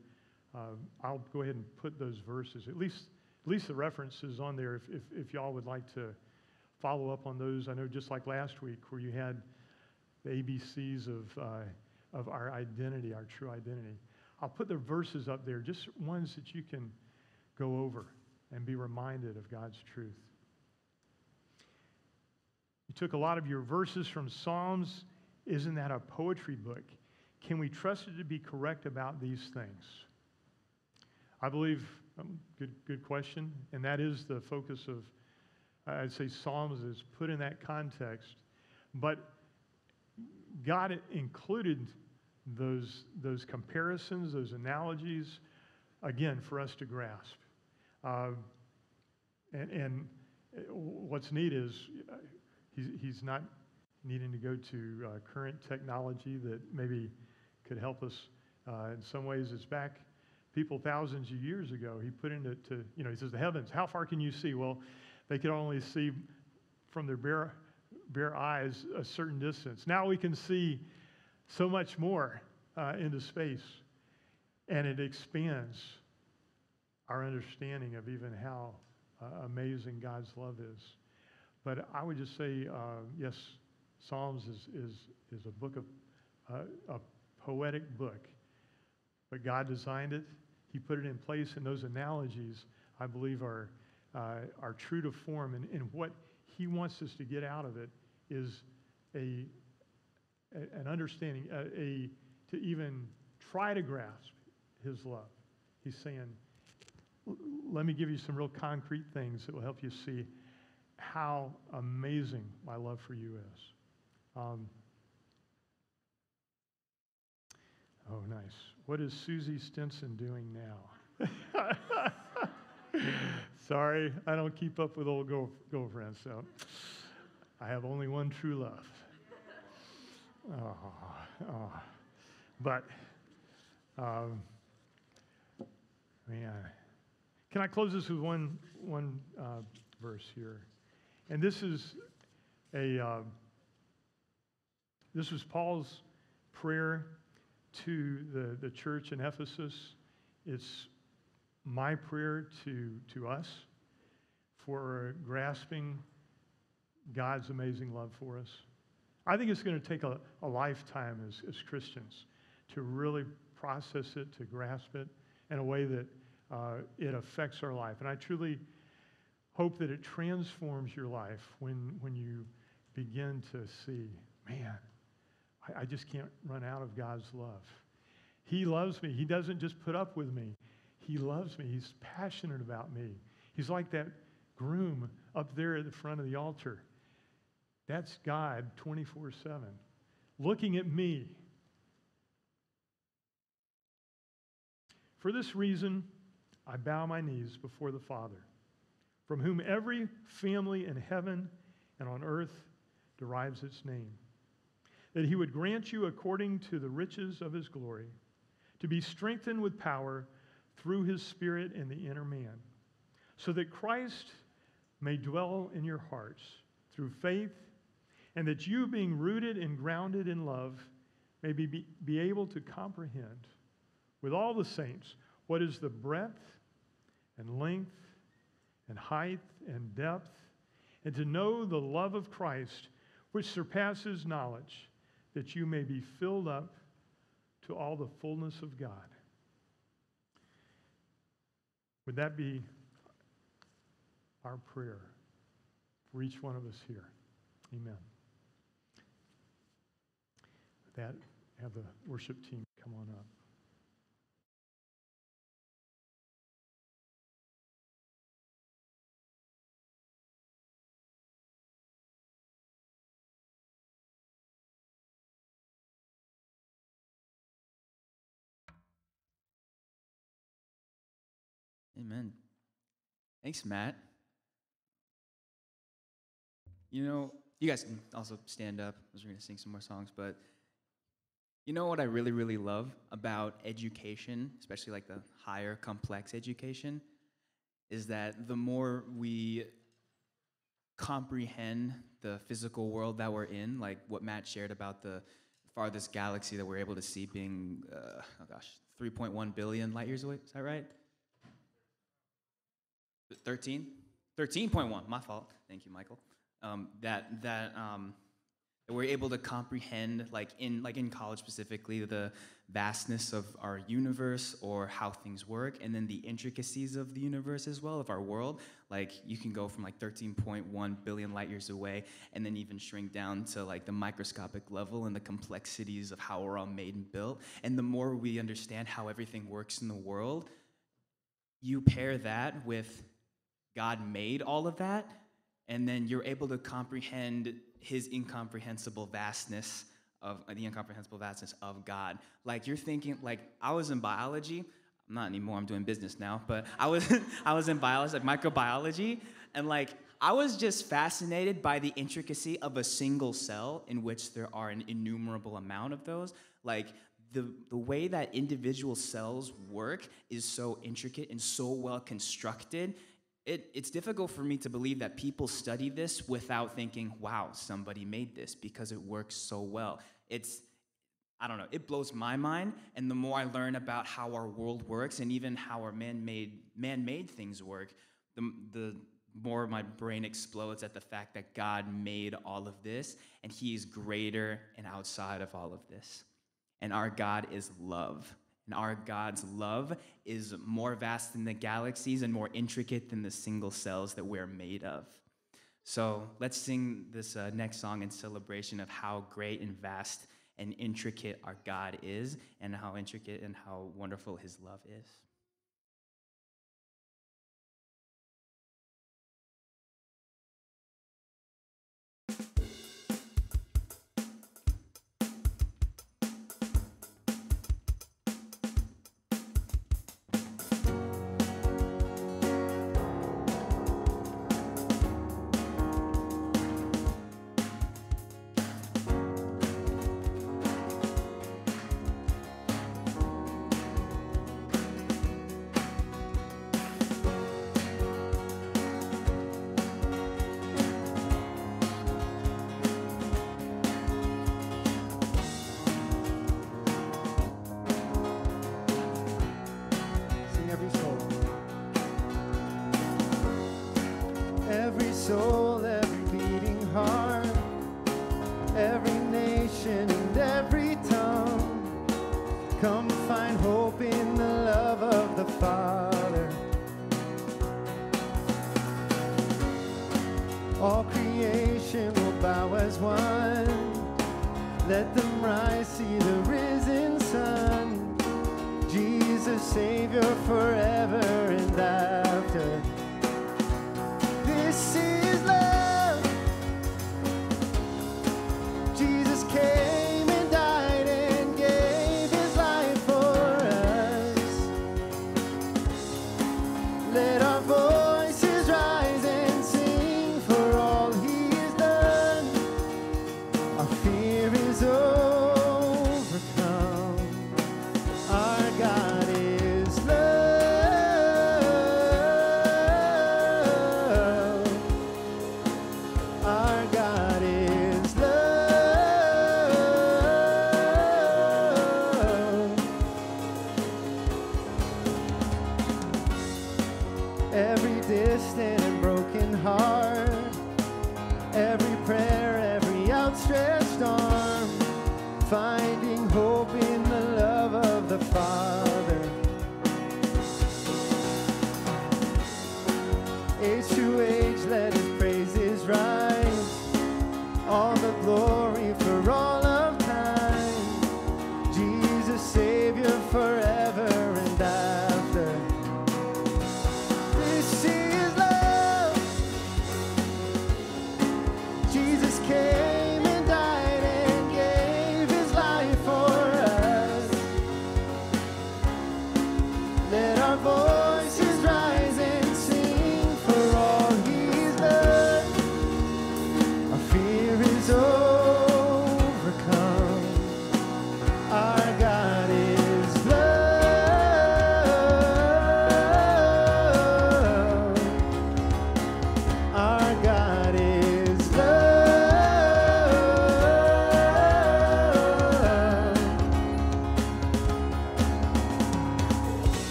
Uh, I'll go ahead and put those verses, at least, at least the references on there if, if, if y'all would like to follow up on those. I know just like last week where you had the ABCs of, uh, of our identity, our true identity. I'll put the verses up there, just ones that you can go over and be reminded of God's truth. You took a lot of your verses from Psalms. Isn't that a poetry book? Can we trust it to be correct about these things? I believe, um, good, good question, and that is the focus of, I'd say Psalms is put in that context. But God it included those, those comparisons, those analogies, again, for us to grasp. Uh, and, and, what's neat is uh, he's, he's not needing to go to uh, current technology that maybe could help us. Uh, in some ways, it's back people thousands of years ago. He put into, to, you know, he says, the heavens, how far can you see? Well, they could only see from their bare, bare eyes a certain distance. Now we can see so much more uh, into space, and it expands our understanding of even how uh, amazing God's love is. But I would just say, uh, yes, Psalms is, is, is a book of, uh, a poetic book. But God designed it. He put it in place, and those analogies, I believe, are, uh, are true to form. And, and what He wants us to get out of it is a, a an understanding, a, a to even try to grasp His love. He's saying, let me give you some real concrete things that will help you see how amazing my love for you is. Um, oh, nice. What is Susie Stinson doing now? Sorry, I don't keep up with old girlfriends, so I have only one true love. Oh, oh. But, um, man, can I close this with one, one uh, verse here? And this is a, uh, this was Paul's prayer to the, the church in Ephesus. It's my prayer to, to us for grasping God's amazing love for us. I think it's going to take a, a lifetime as, as Christians to really process it, to grasp it in a way that uh, it affects our life. And I truly hope that it transforms your life when, when you begin to see, man, I, I just can't run out of God's love. He loves me. He doesn't just put up with me, He loves me. He's passionate about me. He's like that groom up there at the front of the altar. That's God 24 7, looking at me. For this reason, I bow my knees before the Father, from whom every family in heaven and on earth derives its name, that he would grant you, according to the riches of his glory, to be strengthened with power through his Spirit in the inner man, so that Christ may dwell in your hearts through faith and that you, being rooted and grounded in love, may be, be, able to comprehend with all the saints what is the breadth and length and height and depth, and to know the love of Christ, which surpasses knowledge, that you may be filled up to all the fullness of God. Would that be our prayer for each one of us here? Amen that, have the worship team come on up. Amen. Thanks, Matt. You know, you guys can also stand up we're going to sing some more songs, but you know what I really, really love about education, especially like the higher complex education, is that the more we comprehend the physical world that we're in, like what Matt shared about the farthest galaxy that we're able to see being, uh, oh gosh, 3.1 billion light years away. Is that right? 13? 13.1, my fault. Thank you, Michael. Um, that, that, um, we're able to comprehend like in like in college specifically the vastness of our universe or how things work and then the intricacies of the universe as well of our world. Like you can go from like 13.1 billion light years away and then even shrink down to like the microscopic level and the complexities of how we're all made and built. And the more we understand how everything works in the world you pair that with god made all of that and then you're able to comprehend his incomprehensible vastness of the incomprehensible vastness of God. Like you're thinking, like I was in biology. Not anymore. I'm doing business now. But I was I was in biology, like microbiology, and like I was just fascinated by the intricacy of a single cell in which there are an innumerable amount of those. Like the, the way that individual cells work is so intricate and so well constructed it, it's difficult for me to believe that people study this without thinking, wow, somebody made this because it works so well. It's, I don't know, it blows my mind. And the more I learn about how our world works and even how our man-made, man-made things work, the, the more my brain explodes at the fact that God made all of this and he is greater and outside of all of this. And our God is love. And our God's love is more vast than the galaxies and more intricate than the single cells that we're made of. So let's sing this uh, next song in celebration of how great and vast and intricate our God is, and how intricate and how wonderful his love is.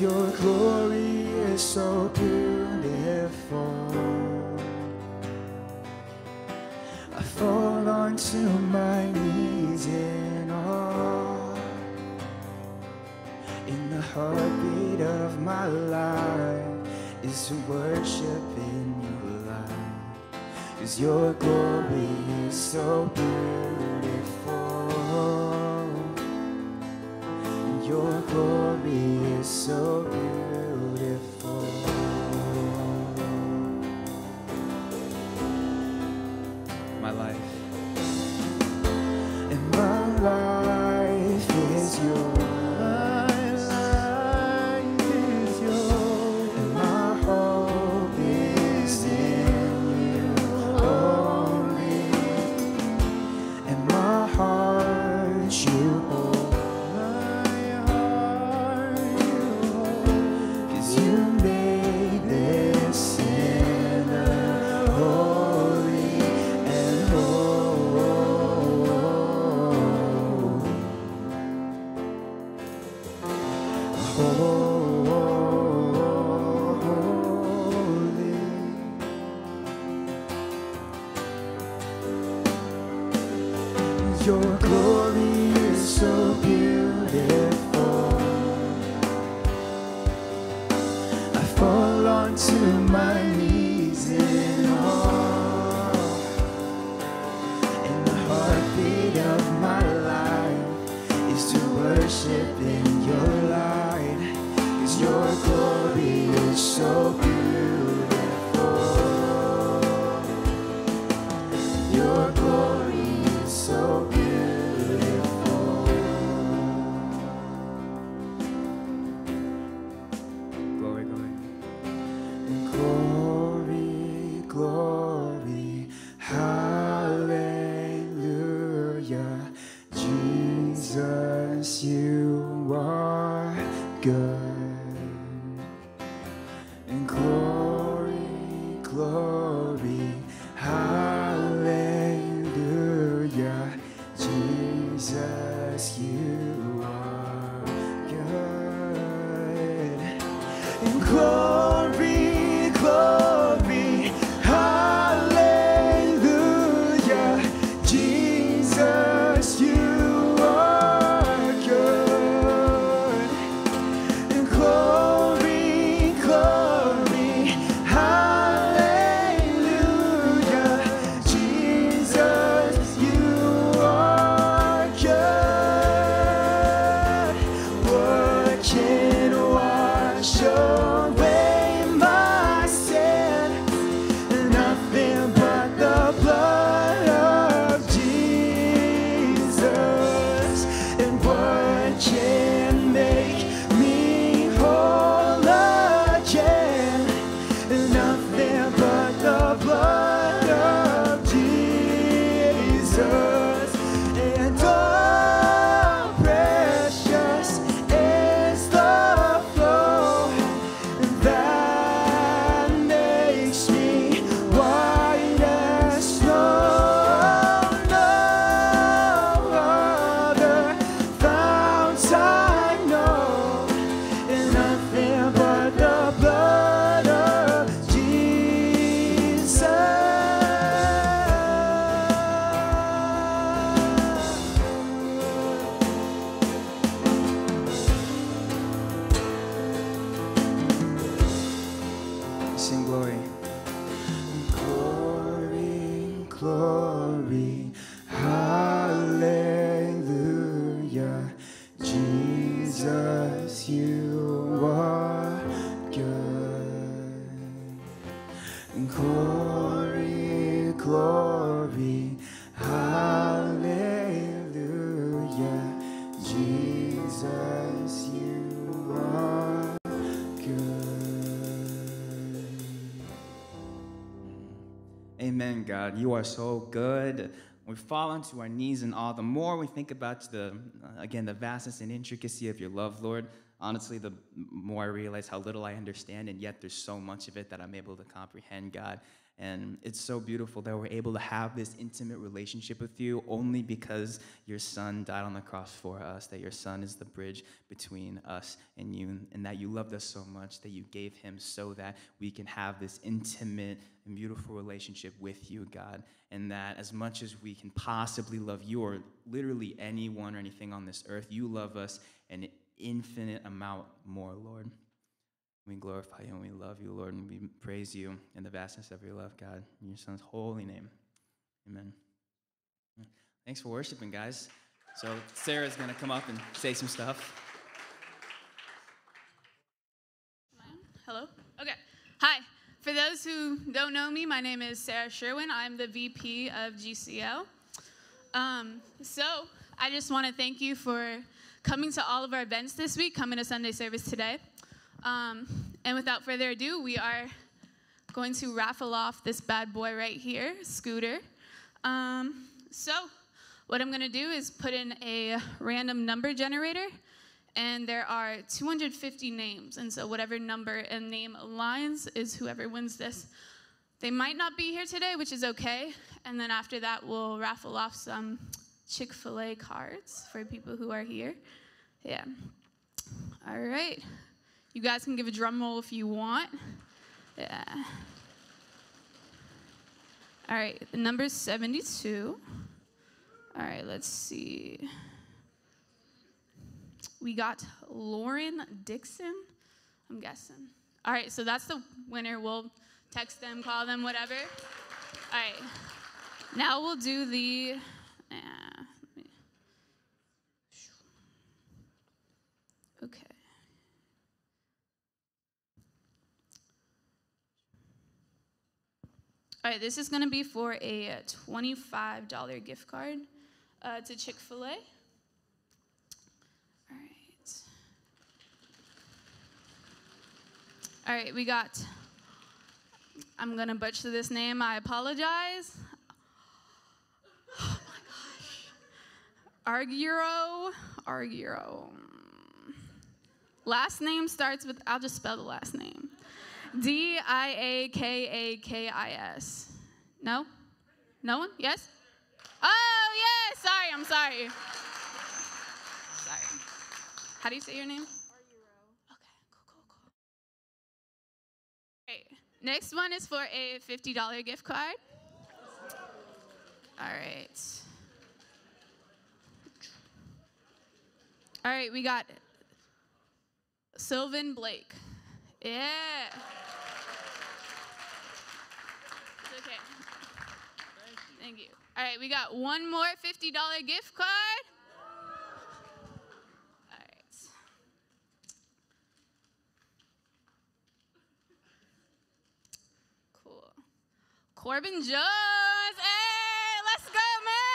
your glory. God, you are so good. We fall onto our knees and all. The more we think about the, uh, again, the vastness and intricacy of your love, Lord, honestly, the more I realize how little I understand, and yet there's so much of it that I'm able to comprehend, God. And it's so beautiful that we're able to have this intimate relationship with you only because your son died on the cross for us, that your son is the bridge between us and you, and that you loved us so much that you gave him so that we can have this intimate and beautiful relationship with you, God. And that as much as we can possibly love you or literally anyone or anything on this earth, you love us an infinite amount more, Lord. We glorify you and we love you, Lord, and we praise you in the vastness of your love, God. In your son's holy name. Amen. Thanks for worshiping, guys. So Sarah's going to come up and say some stuff. Hello? Okay. Hi. For those who don't know me, my name is Sarah Sherwin. I'm the VP of GCL. Um, so I just want to thank you for coming to all of our events this week, coming to Sunday service today. Um, and without further ado, we are going to raffle off this bad boy right here, Scooter. Um, so, what I'm going to do is put in a random number generator, and there are 250 names. And so, whatever number and name aligns is whoever wins this. They might not be here today, which is okay. And then after that, we'll raffle off some Chick fil A cards for people who are here. Yeah. All right. You guys can give a drum roll if you want. Yeah. All right, the number 72. All right, let's see. We got Lauren Dixon, I'm guessing. All right, so that's the winner. We'll text them, call them, whatever. All right, now we'll do the. Uh, okay. All right, this is going to be for a $25 gift card uh, to Chick fil A. All right. All right, we got, I'm going to butcher this name. I apologize. Oh my gosh. Arguro. Arguro. Last name starts with, I'll just spell the last name. D I A K A K I S. No? No one? Yes? Oh, yes. Sorry, I'm sorry. Sorry. How do you say your name? Okay, cool, cool, cool. Great. Next one is for a $50 gift card. All right. All right, we got Sylvan Blake. Yeah. It's okay. Thank you. All right, we got one more $50 gift card. All right. Cool. Corbin Jones. Hey, let's go, man.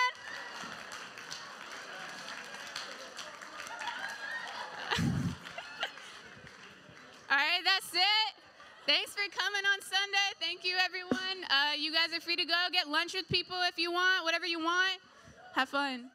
All right, that's it. Thanks for coming on Sunday. Thank you, everyone. Uh, you guys are free to go get lunch with people if you want, whatever you want. Have fun.